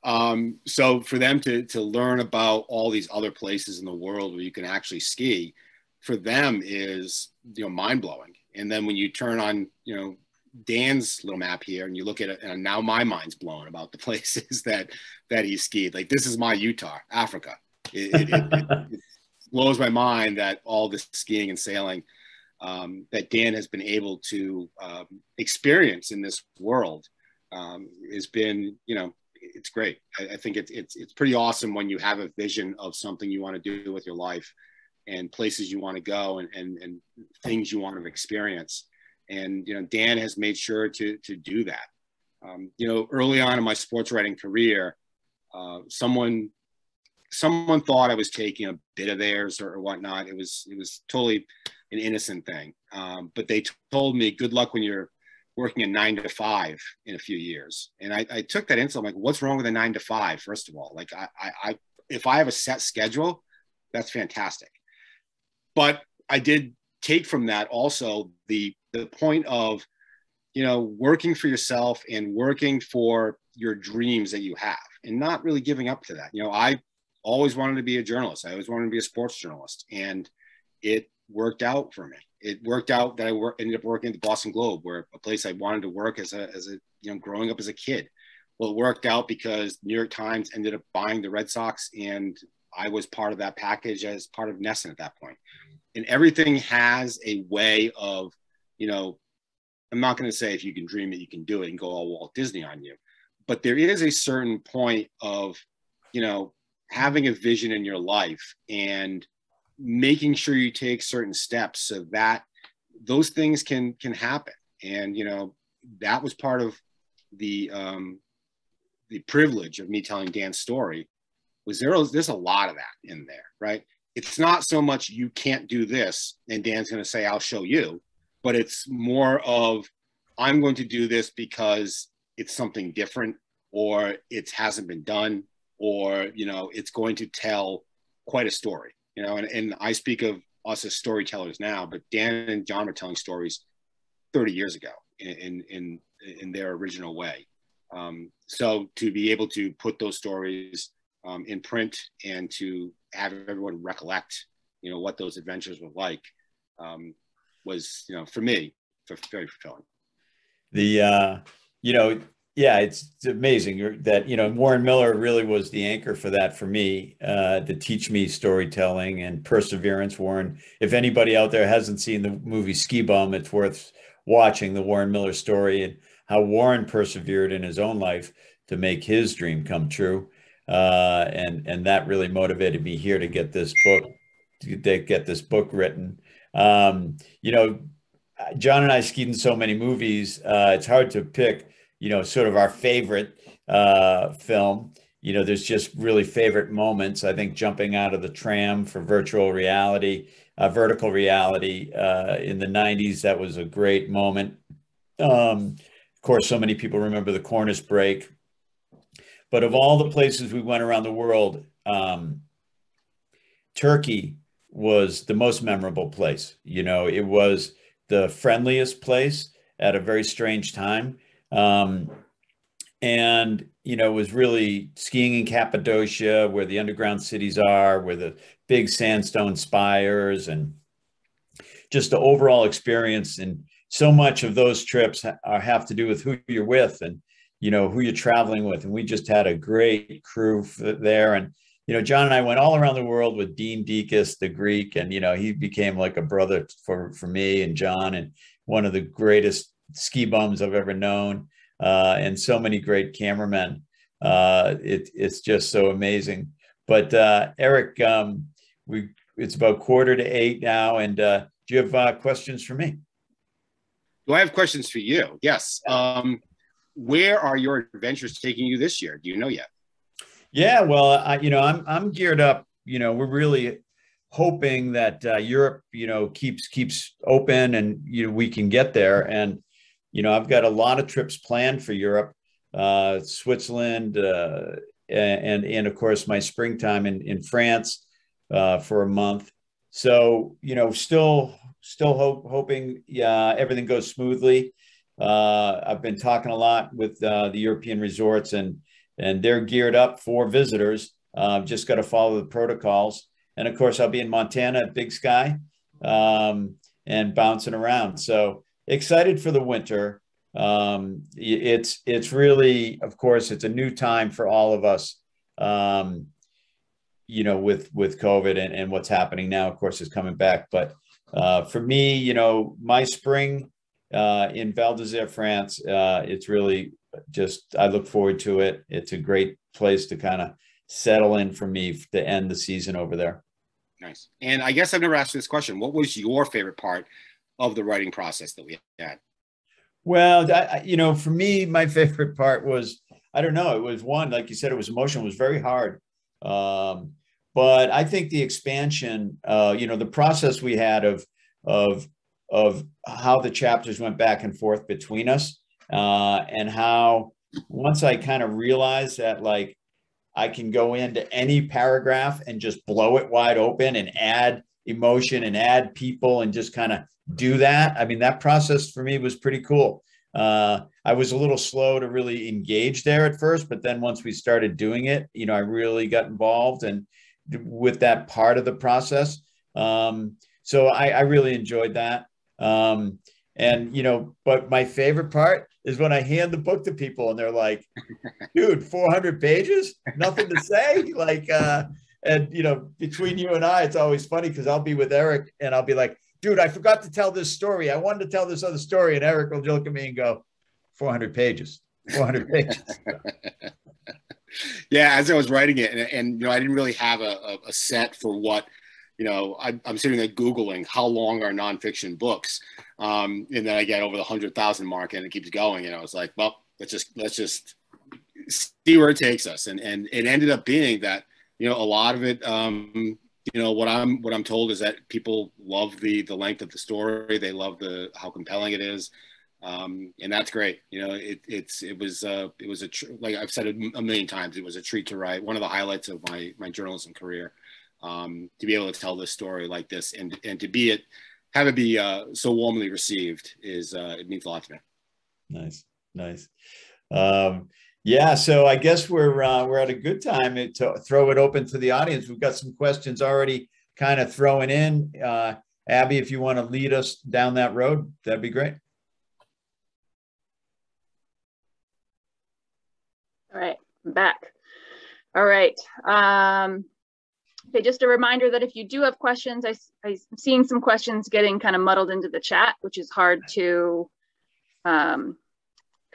S3: Um, so for them to to learn about all these other places in the world where you can actually ski, for them is you know mind blowing. And then when you turn on you know Dan's little map here and you look at it, and now my mind's blown about the *laughs* places that that he skied. Like this is my Utah, Africa. It, it, it, *laughs* it blows my mind that all this skiing and sailing um, that Dan has been able to um, experience in this world um, has been, you know, it's great. I, I think it's, it's it's pretty awesome when you have a vision of something you want to do with your life and places you want to go and, and, and things you want to experience and you know Dan has made sure to to do that. Um, you know, early on in my sports writing career, uh, someone someone thought I was taking a bit of theirs or, or whatnot. It was it was totally an innocent thing, um, but they told me, "Good luck when you're working a nine to five in a few years." And I, I took that insult. I'm like, "What's wrong with a nine to five? First of all, like I, I, I if I have a set schedule, that's fantastic. But I did take from that also the the point of you know working for yourself and working for your dreams that you have and not really giving up to that you know i always wanted to be a journalist i always wanted to be a sports journalist and it worked out for me it worked out that i work, ended up working at the boston globe where a place i wanted to work as a as a you know growing up as a kid well it worked out because new york times ended up buying the red sox and i was part of that package as part of NESN at that point and everything has a way of you know, I'm not going to say if you can dream it, you can do it and go all Walt Disney on you. But there is a certain point of, you know, having a vision in your life and making sure you take certain steps so that those things can can happen. And you know, that was part of the um, the privilege of me telling Dan's story. Was there? There's a lot of that in there, right? It's not so much you can't do this, and Dan's going to say, "I'll show you." but it's more of I'm going to do this because it's something different or it hasn't been done or you know it's going to tell quite a story you know and, and i speak of us as storytellers now but dan and john were telling stories 30 years ago in in in their original way um, so to be able to put those stories um, in print and to have everyone recollect you know what those adventures were like um, was, you know, for me, for very fulfilling.
S2: The, uh, you know, yeah, it's amazing that, you know, Warren Miller really was the anchor for that for me uh, to teach me storytelling and perseverance. Warren, if anybody out there hasn't seen the movie Ski Bum, it's worth watching the Warren Miller story and how Warren persevered in his own life to make his dream come true. Uh, and and that really motivated me here to get this book to get this book written um, you know, John and I skied in so many movies. Uh, it's hard to pick, you know, sort of our favorite uh, film. You know, there's just really favorite moments. I think jumping out of the tram for virtual reality, uh, vertical reality uh, in the 90s, that was a great moment. Um, of course, so many people remember the Cornice break. But of all the places we went around the world, um, Turkey was the most memorable place. You know, it was the friendliest place at a very strange time. Um, and, you know, it was really skiing in Cappadocia, where the underground cities are, where the big sandstone spires, and just the overall experience. And so much of those trips ha- have to do with who you're with and, you know, who you're traveling with. And we just had a great crew there. And, you know, John and I went all around the world with Dean Dekas, the Greek, and you know, he became like a brother for for me and John, and one of the greatest ski bums I've ever known, uh, and so many great cameramen. Uh, it, it's just so amazing. But uh, Eric, um, we it's about quarter to eight now, and uh, do you have uh, questions for me?
S3: Do I have questions for you? Yes. Um, where are your adventures taking you this year? Do you know yet?
S2: Yeah, well, I, you know, I'm I'm geared up. You know, we're really hoping that uh, Europe, you know, keeps keeps open and you know we can get there. And you know, I've got a lot of trips planned for Europe, uh, Switzerland, uh, and and of course my springtime in in France uh, for a month. So you know, still still hope, hoping yeah everything goes smoothly. Uh, I've been talking a lot with uh, the European resorts and and they're geared up for visitors. Uh, just got to follow the protocols. And of course, I'll be in Montana at Big Sky um, and bouncing around. So excited for the winter. Um, it's it's really, of course, it's a new time for all of us. Um, you know, with with COVID and, and what's happening now, of course, is coming back. But uh, for me, you know, my spring uh, in Val d'Isere, France, uh, it's really just I look forward to it. It's a great place to kind of settle in for me to end the season over there.
S3: Nice. And I guess I've never asked this question. What was your favorite part of the writing process that we had?
S2: Well, you know, for me, my favorite part was I don't know. It was one, like you said, it was emotional. It was very hard. Um, but I think the expansion, uh, you know, the process we had of of of how the chapters went back and forth between us, uh, and how once I kind of realized that like I can go into any paragraph and just blow it wide open and add emotion and add people and just kind of do that. I mean, that process for me was pretty cool. Uh, I was a little slow to really engage there at first, but then once we started doing it, you know, I really got involved and with that part of the process. Um, so I, I, really enjoyed that. Um, and you know, but my favorite part is when I hand the book to people and they're like, dude, 400 pages, nothing to say. *laughs* Like, uh, and you know, between you and I, it's always funny because I'll be with Eric and I'll be like, dude, I forgot to tell this story. I wanted to tell this other story. And Eric will look at me and go, 400 pages, 400 *laughs* pages.
S3: yeah, as I was writing it, and, and you know, I didn't really have a, a, set for what you know, I, am sitting there Googling how long are nonfiction books. Um, and then I get over the hundred thousand mark and it keeps going. And I was like, well, let's just, let's just see where it takes us. And, and it ended up being that, you know, a lot of it, um, you know, what I'm, what I'm told is that people love the, the length of the story. They love the, how compelling it is. Um, and that's great. You know, it, it's, it was, uh, it was a, tr- like I've said it a million times, it was a treat to write. One of the highlights of my, my journalism career um, to be able to tell this story like this and and to be it have it be uh, so warmly received is uh, it means a lot to me.
S2: Nice, nice. Um, yeah, so I guess we're uh, we're at a good time to throw it open to the audience. We've got some questions already kind of throwing in. Uh, Abby, if you want to lead us down that road, that'd be great.
S1: All right, I'm back. All right. Um, Okay, just a reminder that if you do have questions, I, I'm seeing some questions getting kind of muddled into the chat, which is hard to um,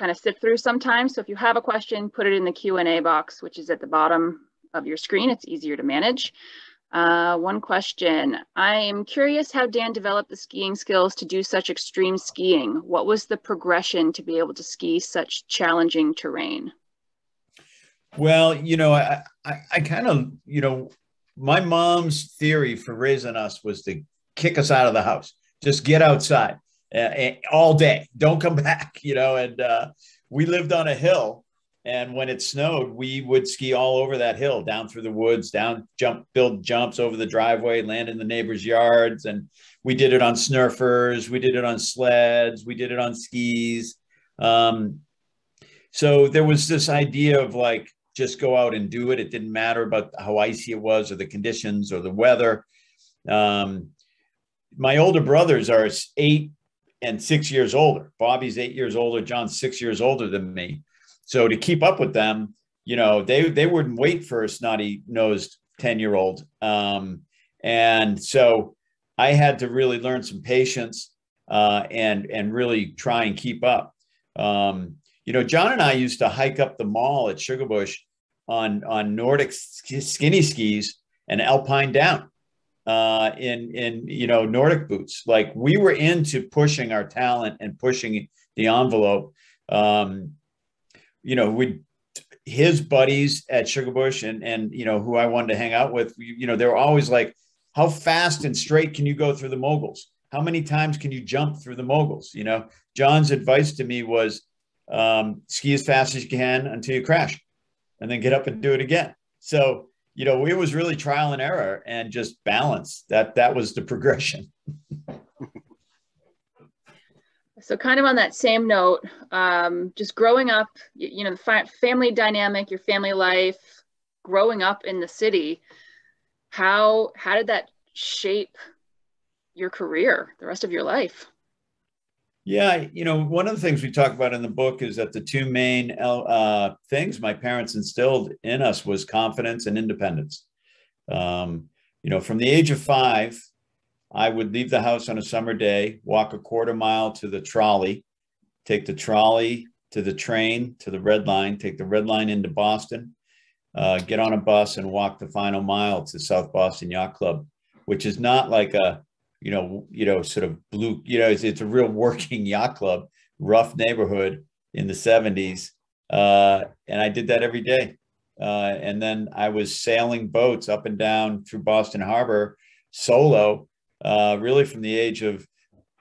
S1: kind of sift through sometimes. So if you have a question, put it in the Q&A box, which is at the bottom of your screen. It's easier to manage. Uh, one question. I am curious how Dan developed the skiing skills to do such extreme skiing. What was the progression to be able to ski such challenging terrain?
S2: Well, you know, I, I, I kind of, you know, my mom's theory for raising us was to kick us out of the house, just get outside uh, all day, don't come *laughs* back, you know. And uh, we lived on a hill, and when it snowed, we would ski all over that hill, down through the woods, down, jump, build jumps over the driveway, land in the neighbors' yards, and we did it on snurfers, we did it on sleds, we did it on skis. Um, so there was this idea of like just go out and do it. It didn't matter about how icy it was or the conditions or the weather. Um, my older brothers are eight and six years older. Bobby's eight years older. John's six years older than me. So to keep up with them, you know, they they wouldn't wait for a snotty nosed ten year old. Um, and so I had to really learn some patience uh, and and really try and keep up. Um, you know, John and I used to hike up the mall at Sugarbush on on Nordic skinny skis and alpine down uh, in in you know Nordic boots. Like we were into pushing our talent and pushing the envelope. Um, you know, we his buddies at Sugarbush and and you know who I wanted to hang out with. You know, they were always like, "How fast and straight can you go through the moguls?" how many times can you jump through the moguls? You know, John's advice to me was um, ski as fast as you can until you crash and then get up and do it again. So, you know, it was really trial and error and just balance. That that was the progression. *laughs*
S1: so kind of on that same note, um, just growing up, you, you know, the family dynamic, your family life, growing up in the city, how how did that shape your career, the rest of your life?
S2: Yeah, you know, one of the things we talk about in the book is that the two main uh, things my parents instilled in us was confidence and independence. Um, you know, from the age of five, I would leave the house on a summer day, walk a quarter mile to the trolley, take the trolley to the train to the red line, take the red line into Boston, uh, get on a bus and walk the final mile to South Boston Yacht Club, which is not like a you know, you know, sort of blue, you know, it's, it's a real working *laughs* yacht club, rough neighborhood in the 70s. Uh, and I did that every day. Uh, and then I was sailing boats up and down through Boston Harbor solo, uh, really from the age of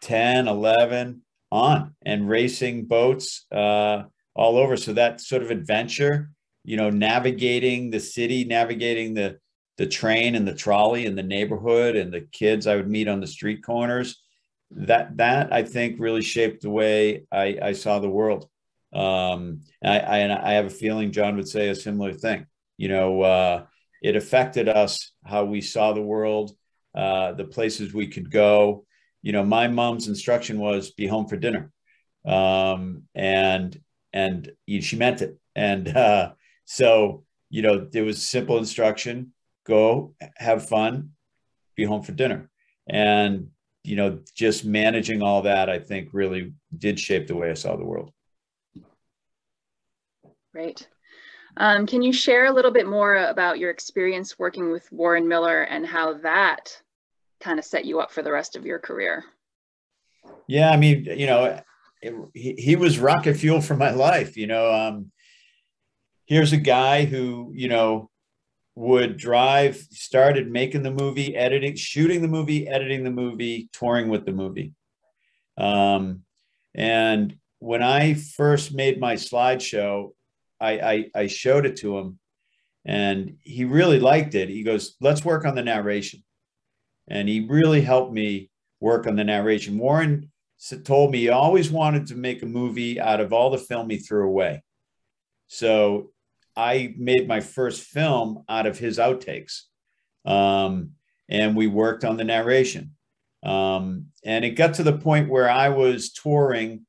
S2: 10, 11 on and racing boats uh, all over. So that sort of adventure, you know, navigating the city, navigating the, the train and the trolley and the neighborhood and the kids I would meet on the street corners. That that I think really shaped the way I, I saw the world. Um, I, I, I have a feeling John would say a similar thing. You know, uh, it affected us how we saw the world, uh, the places we could go. You know, my mom's instruction was be home for dinner, um, and and she meant it. And uh, so you know, there was simple instruction go have fun, be home for dinner. And, you know, just managing all that, I think really did shape the way I saw the world.
S1: Great. Um, can you share a little bit more about your experience working with Warren Miller and how that kind of set you up for the rest of your career?
S2: Yeah, I mean, you know, it, he, he was rocket fuel for my life. You know, um, here's a guy who, you know, would drive, started making the movie, editing, shooting the movie, editing the movie, touring with the movie. Um, and when I first made my slideshow, I, I, I showed it to him and he really liked it. He goes, let's work on the narration. And he really helped me work on the narration. Warren told me he always wanted to make a movie out of all the film he threw away. So I made my first film out of his outtakes. Um, and we worked on the narration. Um, and it got to the point where I was touring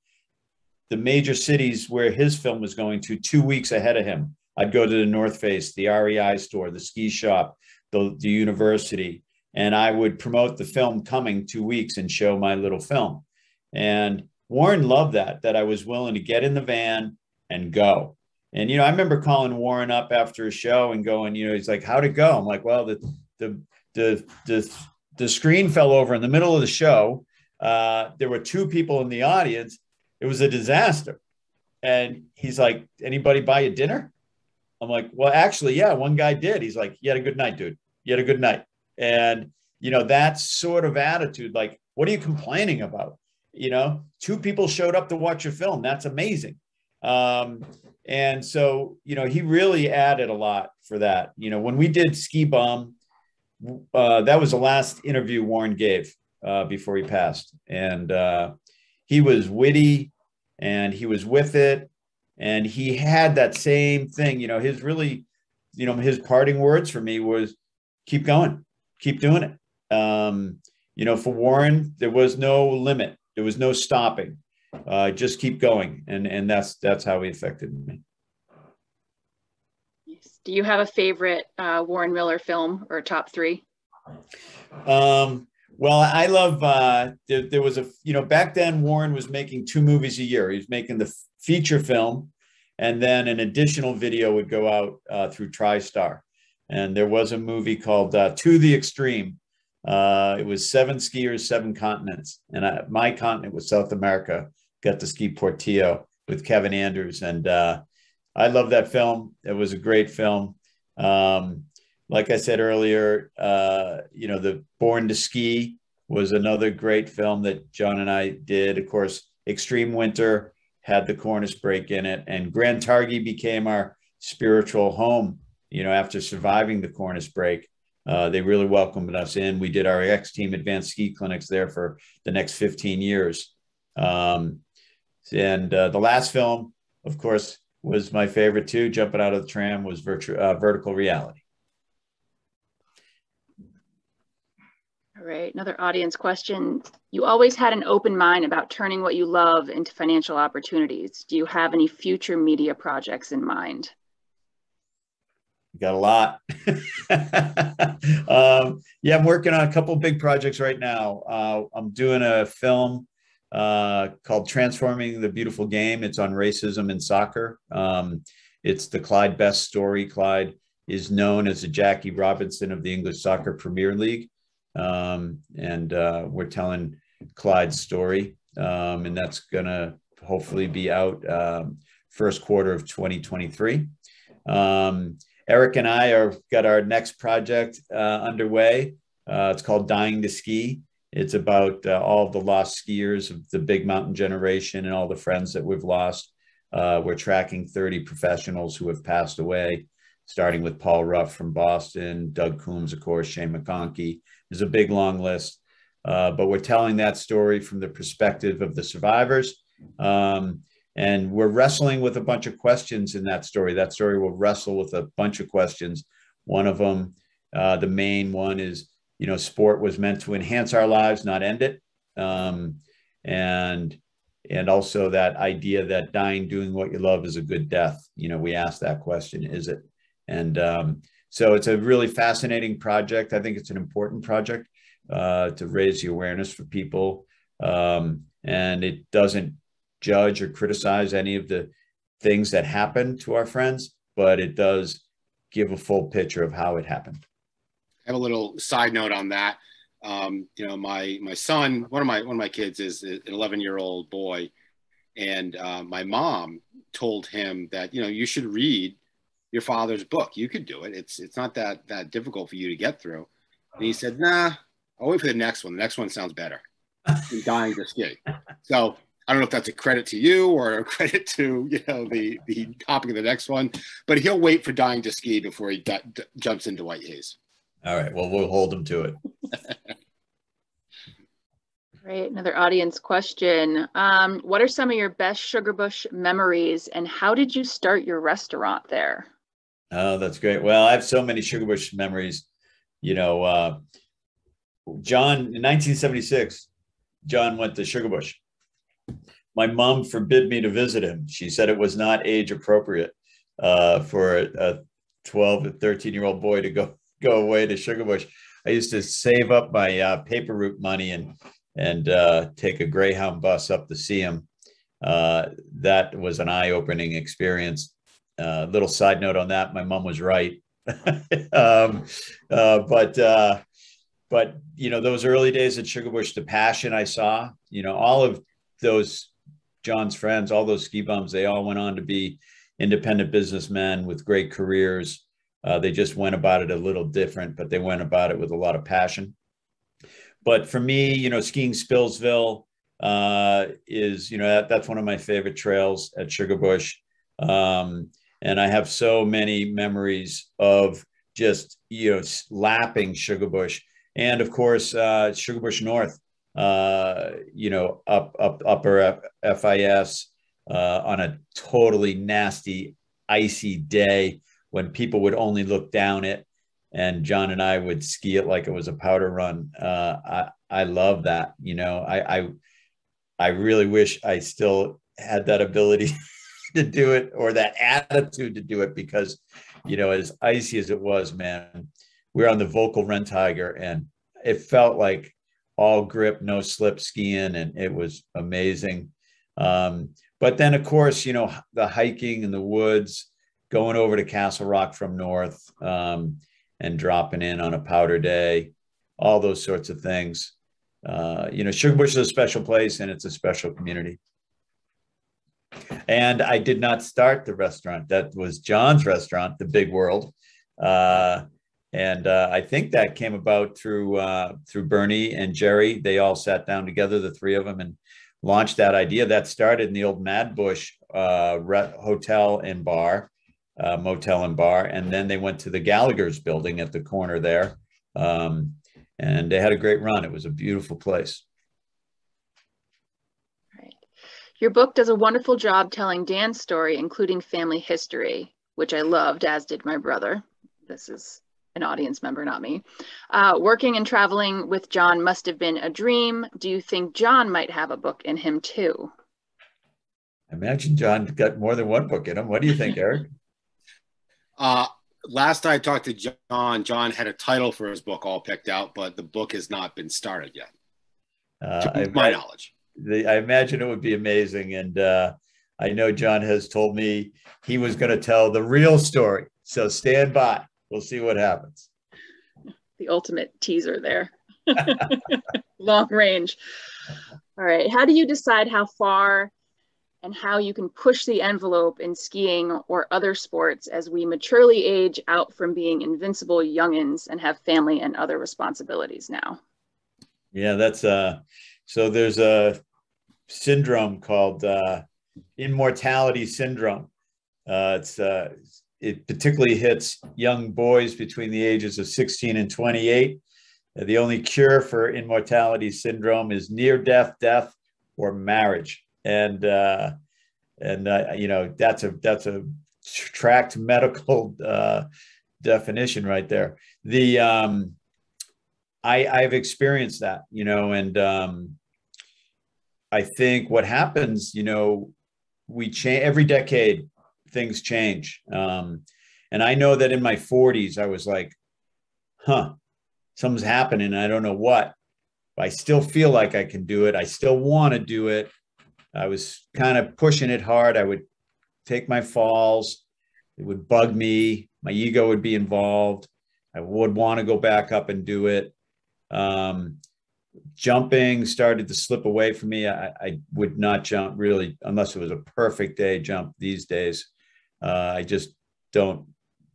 S2: the major cities where his film was going to two weeks ahead of him. I'd go to the North Face, the REI store, the ski shop, the, the university, and I would promote the film coming two weeks and show my little film. And Warren loved that, that I was willing to get in the van and go. And you know, I remember calling Warren up after a show and going, you know, he's like, "How'd it go?" I'm like, "Well, the the the the the screen fell over in the middle of the show. Uh, there were two people in the audience. It was a disaster." And he's like, "Anybody buy you dinner?" I'm like, "Well, actually, yeah, one guy did." He's like, "You had a good night, dude. You had a good night." And you know, that sort of attitude, like, what are you complaining about? You know, two people showed up to watch your film. That's amazing. Um, and so, you know, he really added a lot for that. You know, when we did Ski Bum, uh, that was the last interview Warren gave uh, before he passed. And uh, he was witty and he was with it. And he had that same thing. You know, his really, you know, his parting words for me was keep going, keep doing it. Um, you know, for Warren, there was no limit, there was no stopping uh, just keep going. And, and that's, that's how he affected me.
S1: Do you have a favorite uh, Warren Miller film or top three?
S2: Um, well, I love, uh, there, there, was a, you know, back then Warren was making two movies a year. He was making the feature film and then an additional video would go out uh, through TriStar. And there was a movie called uh, To the Extreme. Uh, it was seven skiers, seven continents. And I, my continent was South America got to ski Portillo with Kevin Andrews. And uh, I love that film. It was a great film. Um, like I said earlier, uh, you know, the Born to Ski was another great film that John and I did. Of course, Extreme Winter had the Cornice break in it, and Grand Targhee became our spiritual home. You know, after surviving the Cornice break, uh, they really welcomed us in. We did our X Team advanced ski clinics there for the next 15 years. Um, and uh, the last film, of course, was my favorite too. Jumping out of the tram was virtu- uh, Vertical Reality.
S1: All right, another audience question. You always had an open mind about turning what you love into financial opportunities. Do you have any future media projects in mind?
S2: Got a lot. *laughs* um, yeah, I'm working on a couple big projects right now. Uh, I'm doing a film uh, called Transforming the Beautiful Game. It's on racism in soccer. Um, it's the Clyde Best story. Clyde is known as the Jackie Robinson of the English Soccer Premier League. Um, and uh, we're telling Clyde's story, um, and that's going to hopefully be out um, first quarter of 2023. Um, Eric and I are got our next project uh, underway. Uh, it's called Dying to Ski. It's about uh, all the lost skiers of the big mountain generation and all the friends that we've lost. Uh, we're tracking 30 professionals who have passed away, starting with Paul Ruff from Boston, Doug Coombs, of course, Shane McConkey, there's a big long list, uh, but we're telling that story from the perspective of the survivors. Um, and we're wrestling with a bunch of questions in that story. That story will wrestle with a bunch of questions. One of them, uh, the main one is, you know, sport was meant to enhance our lives, not end it. Um, and and also that idea that dying doing what you love is a good death. You know, we ask that question, is it? And um, so it's a really fascinating project. I think it's an important project uh, to raise the awareness for people. Um, and it doesn't judge or criticize any of the things that happen to our friends, but it does give a full picture of how it happened.
S3: I have a little side note on that. Um, you know, my my son, one of my one of my kids is an 11 year old boy, and uh, my mom told him that you know you should read your father's book. You could do it. It's it's not that that difficult for you to get through. And he said, Nah, I'll wait for the next one. The next one sounds better. *laughs* I'm dying to ski. So I don't know if that's a credit to you or a credit to you know the the topic of the next one, but he'll wait for dying to ski before he d- d- jumps into white haze.
S2: All right. Well, we'll hold them to it. *laughs*
S1: Great. Another audience question. Um, what are some of your best Sugarbush memories and how did you start your restaurant there?
S2: Oh, that's great. Well, I have so many Sugarbush memories. You know, uh, John in 1976, John went to Sugarbush. My mom forbid me to visit him. She said it was not age appropriate uh, for a 12 to 13 year old boy to go go away to Sugarbush. I used to save up my uh, paper route money and and uh, take a Greyhound bus up to see him. Uh, that was an eye opening experience uh, little side note on that: my mom was right. *laughs* um, uh, but uh, but you know those early days at Sugarbush, the passion I saw, you know, all of those John's friends, all those ski bums, they all went on to be independent businessmen with great careers. Uh, they just went about it a little different, but they went about it with a lot of passion. But for me, you know, skiing Spillsville uh, is, you know, that, that's one of my favorite trails at Sugarbush. Um, and I have so many memories of just you know lapping Sugarbush, and of course uh, Sugarbush North. Uh, you know, up up upper F- FIS uh, on a totally nasty, icy day when people would only look down it, and John and I would ski it like it was a powder run. Uh, I I love that. You know, I I I really wish I still had that ability *laughs* to do it or that attitude to do it because, you know, as icy as it was, man, we were on the Völkl Renntiger and it felt like all grip, no slip skiing, and it was amazing. Um, but then, of course, you know, the hiking in the woods, going over to Castle Rock from north um, and dropping in on a powder day, all those sorts of things. Uh, you know, Sugarbush is a special place and it's a special community. And I did not start the restaurant. That was John's restaurant, the Big World. Uh, and uh, I think that came about through uh, through Bernie and Jerry. They all sat down together, the three of them, and launched that idea. That started in the old Mad Bush uh, hotel and bar, uh, motel and bar, and then they went to the Gallagher's building at the corner there, um, and they had a great run. It was a beautiful place.
S1: Right. Your book does a wonderful job telling Dan's story, including family history, which I loved, as did my brother. This is an audience member, not me. Uh, working and traveling with John must have been a dream. Do you think John might have a book in him too?
S2: I imagine John got more than one book in him. What do you think, *laughs* Eric?
S3: Uh, last I talked to John, John had a title for his book all picked out, but the book has not been started yet. Uh, to my knowledge.
S2: The, I imagine it would be amazing. And uh, I know John has told me he was going to tell the real story. So stand by we'll see what happens.
S1: The ultimate teaser there. *laughs* Long range. All right. How do you decide how far and how you can push the envelope in skiing or other sports as we maturely age out from being invincible youngins and have family and other responsibilities now?
S2: Yeah, that's uh so there's a syndrome called uh immortality syndrome. Uh, it's uh, it particularly hits young boys between the ages of 16 and 28. Uh, the only cure for immortality syndrome is near death, death, or marriage. And uh, and uh, you know that's a that's a tracked medical uh, definition right there. The um, I I've experienced that, you know, and um, I think what happens, you know, we change every decade things change. Um, and I know that in my 40s, I was like, huh, something's happening. I don't know what. I still feel like I can do it. I still want to do it. I was kind of pushing it hard. I would take my falls. It would bug me. My ego would be involved. I would want to go back up and do it. Um, jumping started to slip away from me. I, I, would not jump really unless it was a perfect day jump these days. Uh, I just don't,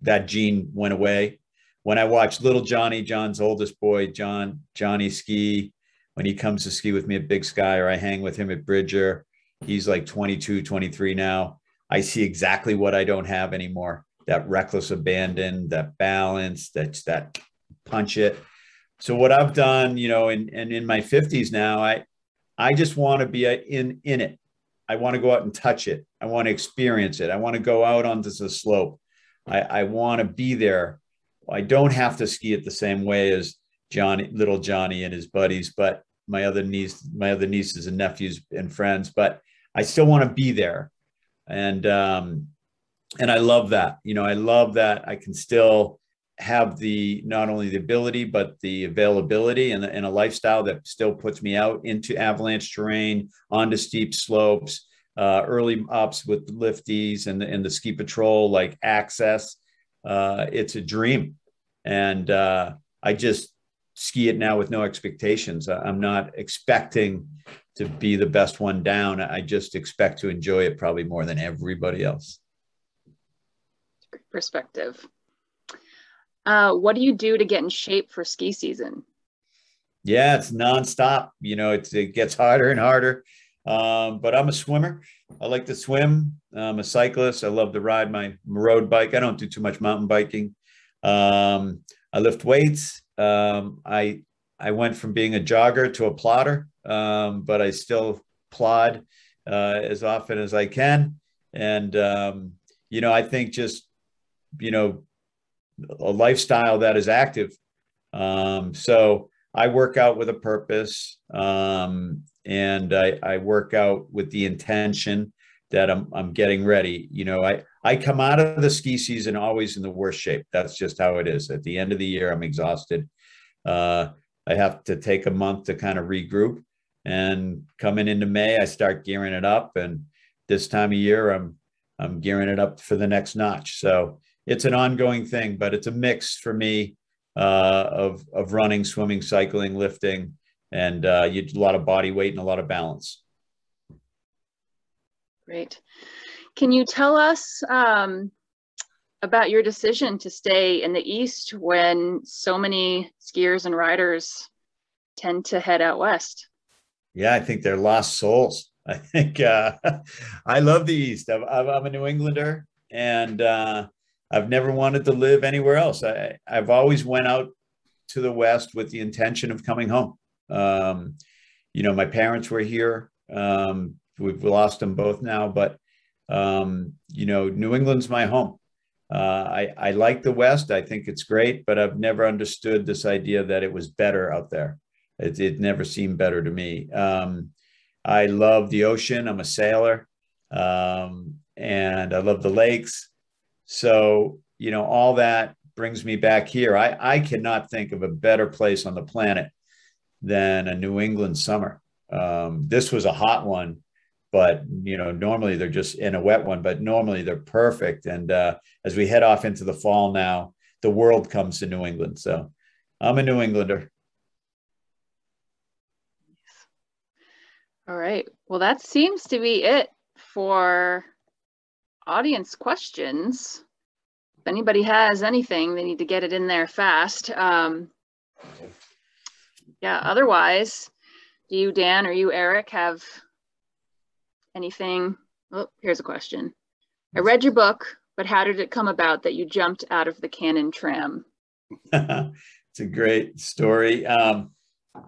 S2: that gene went away. When I watched little Johnny, John's oldest boy, John, Johnny ski, when he comes to ski with me at Big Sky or I hang with him at Bridger, he's like 22, 23 now. I see exactly what I don't have anymore that reckless abandon, that balance, that's that punch it. So what I've done, you know, and, and in my 50s now, I I just want to be in in it. I want to go out and touch it. I want to experience it. I want to go out onto the slope. I, I want to be there. I don't have to ski it the same way as Johnny, little Johnny and his buddies, but my other niece, my other nieces and nephews and friends, but I still want to be there. And, um, and I love that, you know, I love that I can still have the, not only the ability, but the availability and, and a lifestyle that still puts me out into avalanche terrain, onto steep slopes, uh, early ups with lifties and the, and the ski patrol like access. Uh, it's a dream, and uh, I just ski it now with no expectations. I'm not expecting to be the best one down. I just expect to enjoy it probably more than everybody else.
S1: Great perspective. Uh, what do you do to get in shape for ski season?
S2: Yeah, it's nonstop. You know, it's, it gets harder and harder. Um, but I'm a swimmer. I like to swim. I'm a cyclist. I love to ride my road bike. I don't do too much mountain biking. Um, I lift weights. Um, I I went from being a jogger to a plotter, um, but I still plod uh, as often as I can. And um, you know, I think just you know a lifestyle that is active. Um, so I work out with a purpose. Um, and I, I work out with the intention that I'm, I'm getting ready. You know, I, I come out of the ski season always in the worst shape. That's just how it is. At the end of the year, I'm exhausted. Uh, I have to take a month to kind of regroup. And coming into May, I start gearing it up. And this time of year, I'm I'm gearing it up for the next notch. So it's an ongoing thing, but it's a mix for me uh, of of running, swimming, cycling, lifting, and uh, you a lot of body weight and a lot of balance.
S1: Great. Can you tell us um, about your decision to stay in the East when so many skiers and riders tend to head out west?
S2: Yeah, I think they're lost souls. *laughs* I think uh, I love the East. I'm, I'm a New Englander, and uh, I've never wanted to live anywhere else. I, I've always went out to the West with the intention of coming home. Um, you know, my parents were here. Um, we've lost them both now, but um, you know, New England's my home. Uh, I, I like the West. I think it's great, but I've never understood this idea that it was better out there. It, it never seemed better to me. Um, I love the ocean. I'm a sailor, um, and I love the lakes. So you know, all that brings me back here. I, I cannot think of a better place on the planet than a New England summer. Um, this was a hot one, but you know normally they're just in a wet one, but normally they're perfect. And uh, as we head off into the fall now, the world comes to New England. So I'm a New Englander.
S1: All right. Well, that seems to be it for audience questions. If anybody has anything, they need to get it in there fast. Um, yeah, otherwise, do you, Dan, or you, Eric, have anything? Oh, here's a question. I read your book, but how did it come about that you jumped out of the Cannon tram? *laughs*
S2: it's a great story. Um,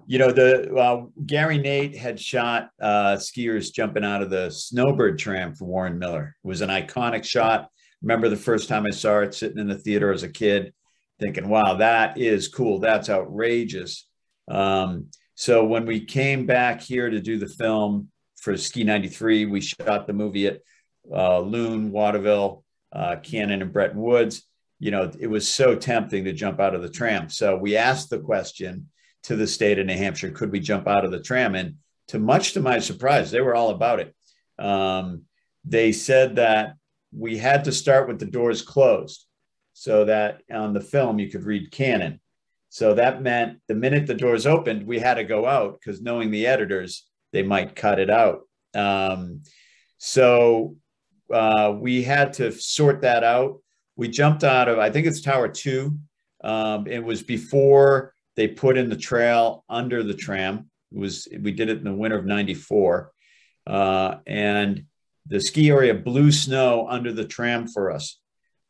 S2: you know, the uh, Gary Nate had shot uh, skiers jumping out of the Snowbird tram for Warren Miller. It was an iconic shot. Remember the first time I saw it sitting in the theater as a kid, thinking, wow, that is cool. That's outrageous. Um, so when we came back here to do the film for Ski 93, we shot the movie at uh, Loon, Waterville, uh, Cannon, and Bretton Woods. You know, it was so tempting to jump out of the tram. So we asked the question to the state of New Hampshire, could we jump out of the tram? And to much to my surprise, they were all about it. Um, they said that we had to start with the doors closed so that on the film you could read Cannon. So that meant the minute the doors opened, we had to go out because knowing the editors, they might cut it out. Um, so uh, we had to sort that out. We jumped out of, I think it's Tower Two. Um, it was before they put in the trail under the tram. It was we did it in the winter of '94, uh, and the ski area blew snow under the tram for us,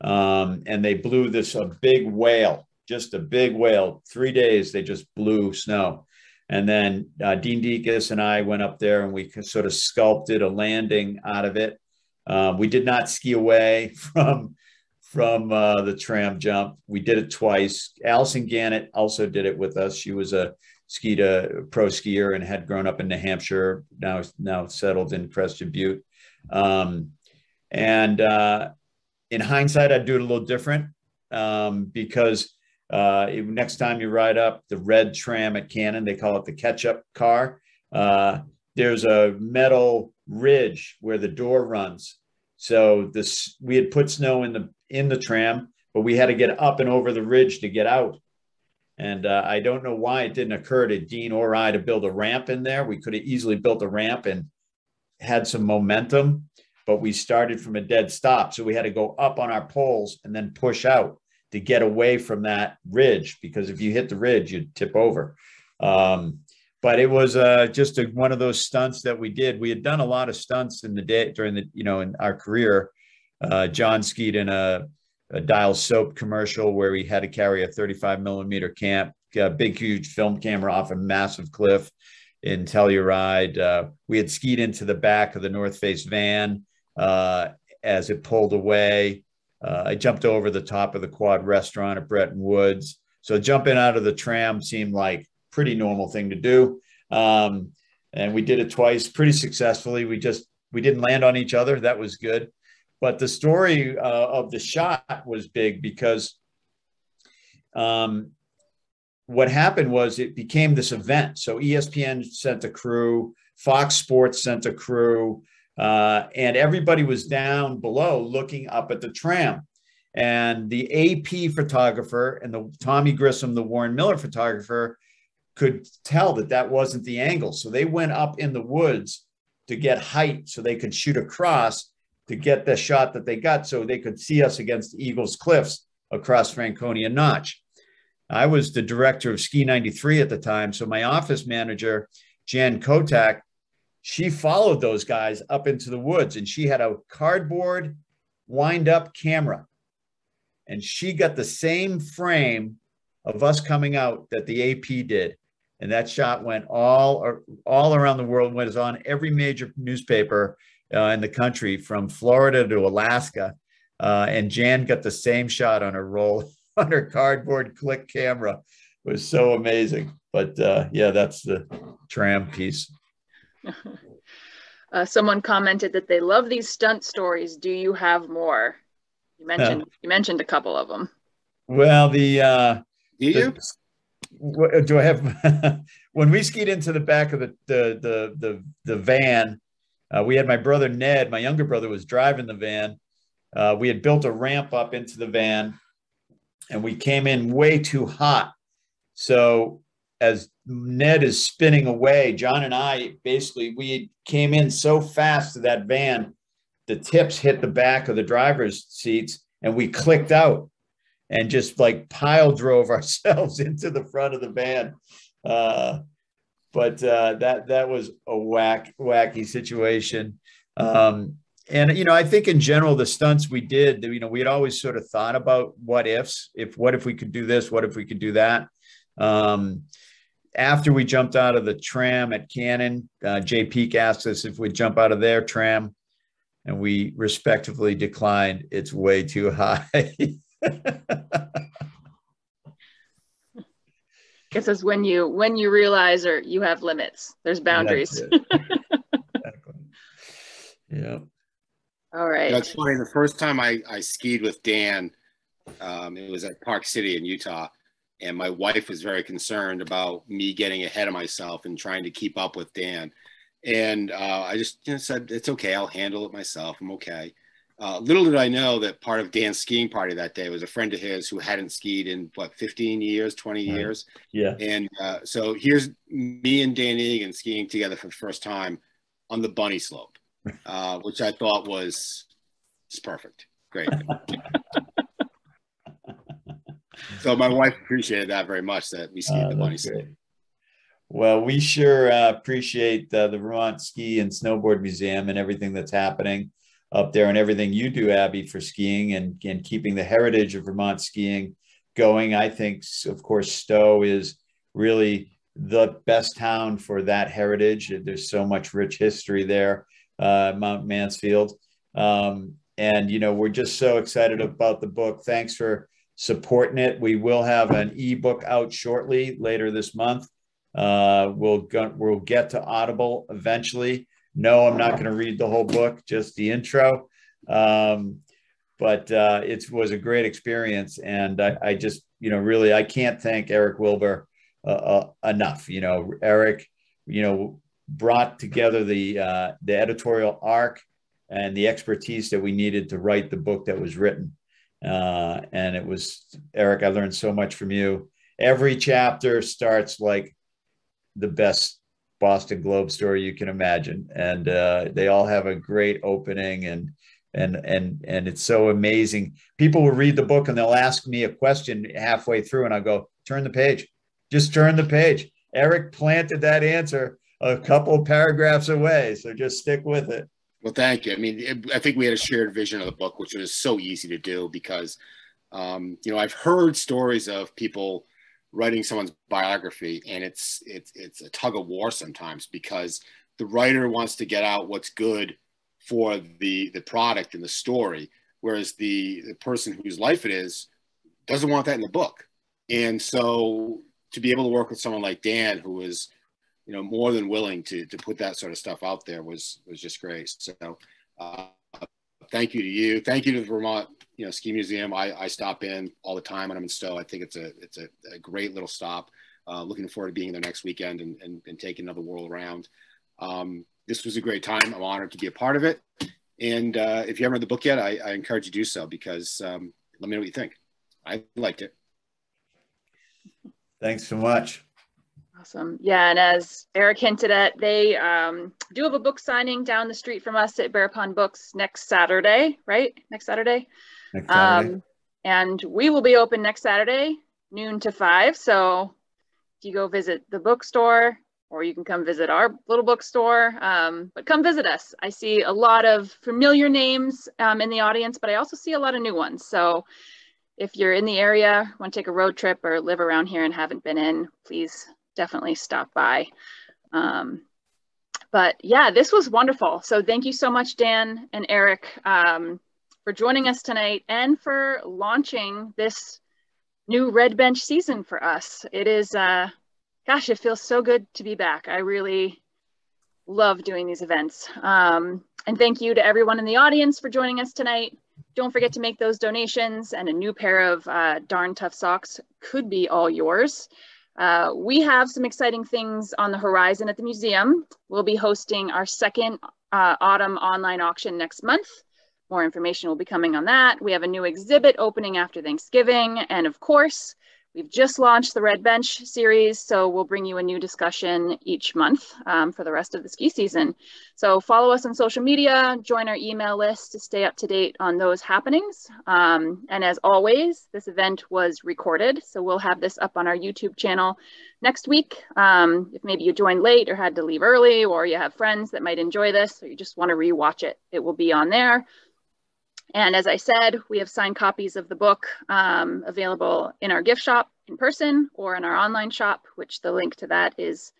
S2: um, and they blew this a big whale just a big whale. Three days, they just blew snow. And then uh, Dean Decas and I went up there and we sort of sculpted a landing out of it. Um, we did not ski away *laughs* from from uh, the tram jump. We did it twice. Allison Gannett also did it with us. She was a skied a pro skier and had grown up in New Hampshire. Now now settled in Crested Butte. Um, and uh, in hindsight, I'd do it a little different um, because uh, next time you ride up the red tram at Cannon, they call it the catch-up car. Uh, there's a metal ridge where the door runs. So this we had put snow in the in the tram, but we had to get up and over the ridge to get out. And uh, I don't know why it didn't occur to Dean or I to build a ramp in there. We could have easily built a ramp and had some momentum, but we started from a dead stop. So we had to go up on our poles and then push out to get away from that ridge because if you hit the ridge, you'd tip over. Um, but it was uh, just a, one of those stunts that we did. We had done a lot of stunts in the day during the, you know, in our career. Uh, John skied in a, a Dial soap commercial where we had to carry a 35 millimeter camp, a big, huge film camera off a massive cliff in Telluride. Uh, we had skied into the back of the North Face van uh, as it pulled away. Uh, I jumped over the top of the quad restaurant at Bretton Woods. So jumping out of the tram seemed like pretty normal thing to do. Um, and we did it twice pretty successfully. We just, we didn't land on each other. That was good. But the story uh, of the shot was big because um, what happened was it became this event. So ESPN sent a crew, Fox Sports sent a crew, uh, and everybody was down below looking up at the tram. And the AP photographer and the Tommy Grissom, the Warren Miller photographer, could tell that that wasn't the angle. So they went up in the woods to get height so they could shoot across. to get the shot that they got so they could see us against Eagles Cliffs across Franconia Notch. I was the director of Ski 93 at the time. So my office manager, Jan Kotak, she followed those guys up into the woods and she had a cardboard wind up camera. And she got the same frame of us coming out that the AP did. And that shot went all, all around the world, was on every major newspaper uh, in the country from Florida to Alaska. Uh, and Jan got the same shot on her roll *laughs* on her cardboard click camera. It was so amazing. But uh, yeah, that's the tram piece. *laughs*
S1: Uh, someone commented that they love these stunt stories. Do you have more? You mentioned you mentioned a couple of them.
S2: Well, the uh,
S3: do you?
S2: The, do I have? *laughs* when we skied into the back of the the the the, the van, uh, we had my brother Ned. My younger brother was driving the van. Uh, we had built a ramp up into the van, and we came in way too hot. So as Ned is spinning away, John and I basically we came in so fast to that van, the tips hit the back of the driver's seats, and we clicked out and just like pile drove *laughs* ourselves into the front of the van. Uh, but uh, that that was a whack wacky situation. Um, and you know, I think in general, the stunts we did, you know, we had always sort of thought about what ifs, if what if we could do this, what if we could do that. Um, after we jumped out of the tram at Cannon, uh, Jay Peak asked us if we'd jump out of their tram, and we respectively declined. It's way too high. *laughs*
S1: Guess it's when you when you realize or you have limits. There's boundaries. *laughs* exactly.
S2: Yeah.
S1: All right.
S3: That's funny. The first time I, I skied with Dan, um, it was at Park City in Utah. And my wife was very concerned about me getting ahead of myself and trying to keep up with Dan. And uh, I just you know, said, it's okay. I'll handle it myself. I'm okay. Uh, little did I know that part of Dan's skiing party that day was a friend of his who hadn't skied in what 15 years, 20 right. years.
S2: Yeah.
S3: And uh, so here's me and Dan Egan skiing together for the first time on the bunny slope *laughs* uh, which I thought was just perfect. Great. *laughs* so my wife appreciated that very much that we skied uh, the bunny ski.
S2: Well, we sure uh, appreciate uh, the Vermont Ski and Snowboard Museum and everything that's happening up there and everything you do, Abby, for skiing and, and keeping the heritage of Vermont skiing going. I think, of course, Stowe is really the best town for that heritage. There's so much rich history there uh, Mount Mansfield. Um, and, you know, we're just so excited about the book. Thanks for supporting it. We will have an ebook out shortly later this month. Uh, we'll, go, we'll get to Audible eventually. No, I'm not going to read the whole book, just the intro. Um, but uh, it was a great experience. And I, I, just, you know, really, I can't thank Eric Wilbur uh, uh enough. You know, Eric, you know, brought together the uh, the editorial arc and the expertise that we needed to write the book that was written. Uh, and it was Eric. I learned so much from you. Every chapter starts like the best Boston Globe story you can imagine, and uh, they all have a great opening and and and and it's so amazing. People will read the book and they'll ask me a question halfway through, and I go, "Turn the page, just turn the page." Eric planted that answer a couple paragraphs away. So just stick with it.
S3: Well, thank you. I mean, I think we had a shared vision of the book, which was so easy to do because, um, you know, I've heard stories of people writing someone's biography, and it's it's it's a tug of war sometimes because the writer wants to get out what's good for the the product and the story, whereas the the person whose life it is doesn't want that in the book. And so to be able to work with someone like Dan, who is you know, more than willing to to put that sort of stuff out there was was just great. So, uh, thank you to you. Thank you to the Vermont, you know, Ski Museum. I, I stop in all the time when I'm in Stowe. I think it's a it's a, a great little stop. Uh, looking forward to being there next weekend and, and, and taking another world around. Um, this was a great time. I'm honored to be a part of it. And uh, if you haven't read the book yet, I, I encourage you to do so because um, let me know what you think. I liked it.
S2: Thanks so much.
S1: Awesome. Yeah, and as Eric hinted at, they um, do have a book signing down the street from us at Bear Pond Books next Saturday, right? Next Saturday.
S2: Next Saturday. Um,
S1: and we will be open next Saturday, noon to five. So if you go visit the bookstore, or you can come visit our little bookstore, um, but come visit us. I see a lot of familiar names um, in the audience, but I also see a lot of new ones. So if you're in the area, want to take a road trip or live around here and haven't been in, please definitely stop by. Um, but yeah, this was wonderful. So thank you so much, Dan and Eric, um, for joining us tonight and for launching this new Red Bench season for us. It is, uh, gosh, it feels so good to be back. I really love doing these events. Um, and thank you to everyone in the audience for joining us tonight. Don't forget to make those donations and a new pair of uh, darn tough socks could be all yours. Uh, we have some exciting things on the horizon at the museum. We'll be hosting our second uh, autumn online auction next month. More information will be coming on that. We have a new exhibit opening after Thanksgiving. And of course, We've just launched the Red Bench series, so we'll bring you a new discussion each month um, for the rest of the ski season. So follow us on social media, join our email list to stay up to date on those happenings. Um, and as always, this event was recorded, so we'll have this up on our YouTube channel next week. Um, if maybe you joined late or had to leave early, or you have friends that might enjoy this, or you just want to rewatch it, it will be on there. And as I said, we have signed copies of the book um, available in our gift shop in person or in our online shop, which the link to that is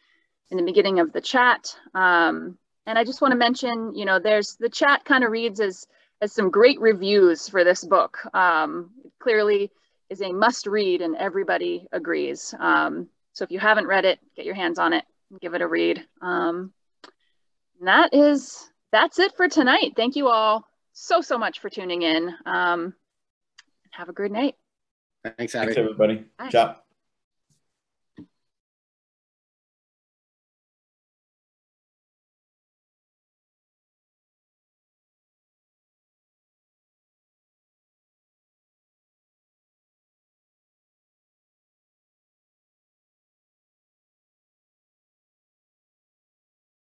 S1: in the beginning of the chat. Um, and I just want to mention, you know, there's the chat kind of reads as, as some great reviews for this book. Um, clearly is a must read and everybody agrees. Um, so if you haven't read it, get your hands on it, and give it a read. Um, that is, that's it for tonight. Thank you all so, so much for tuning in. Um, have a good night.
S3: Thanks, Abby.
S2: Thanks, everybody. Bye. Ciao.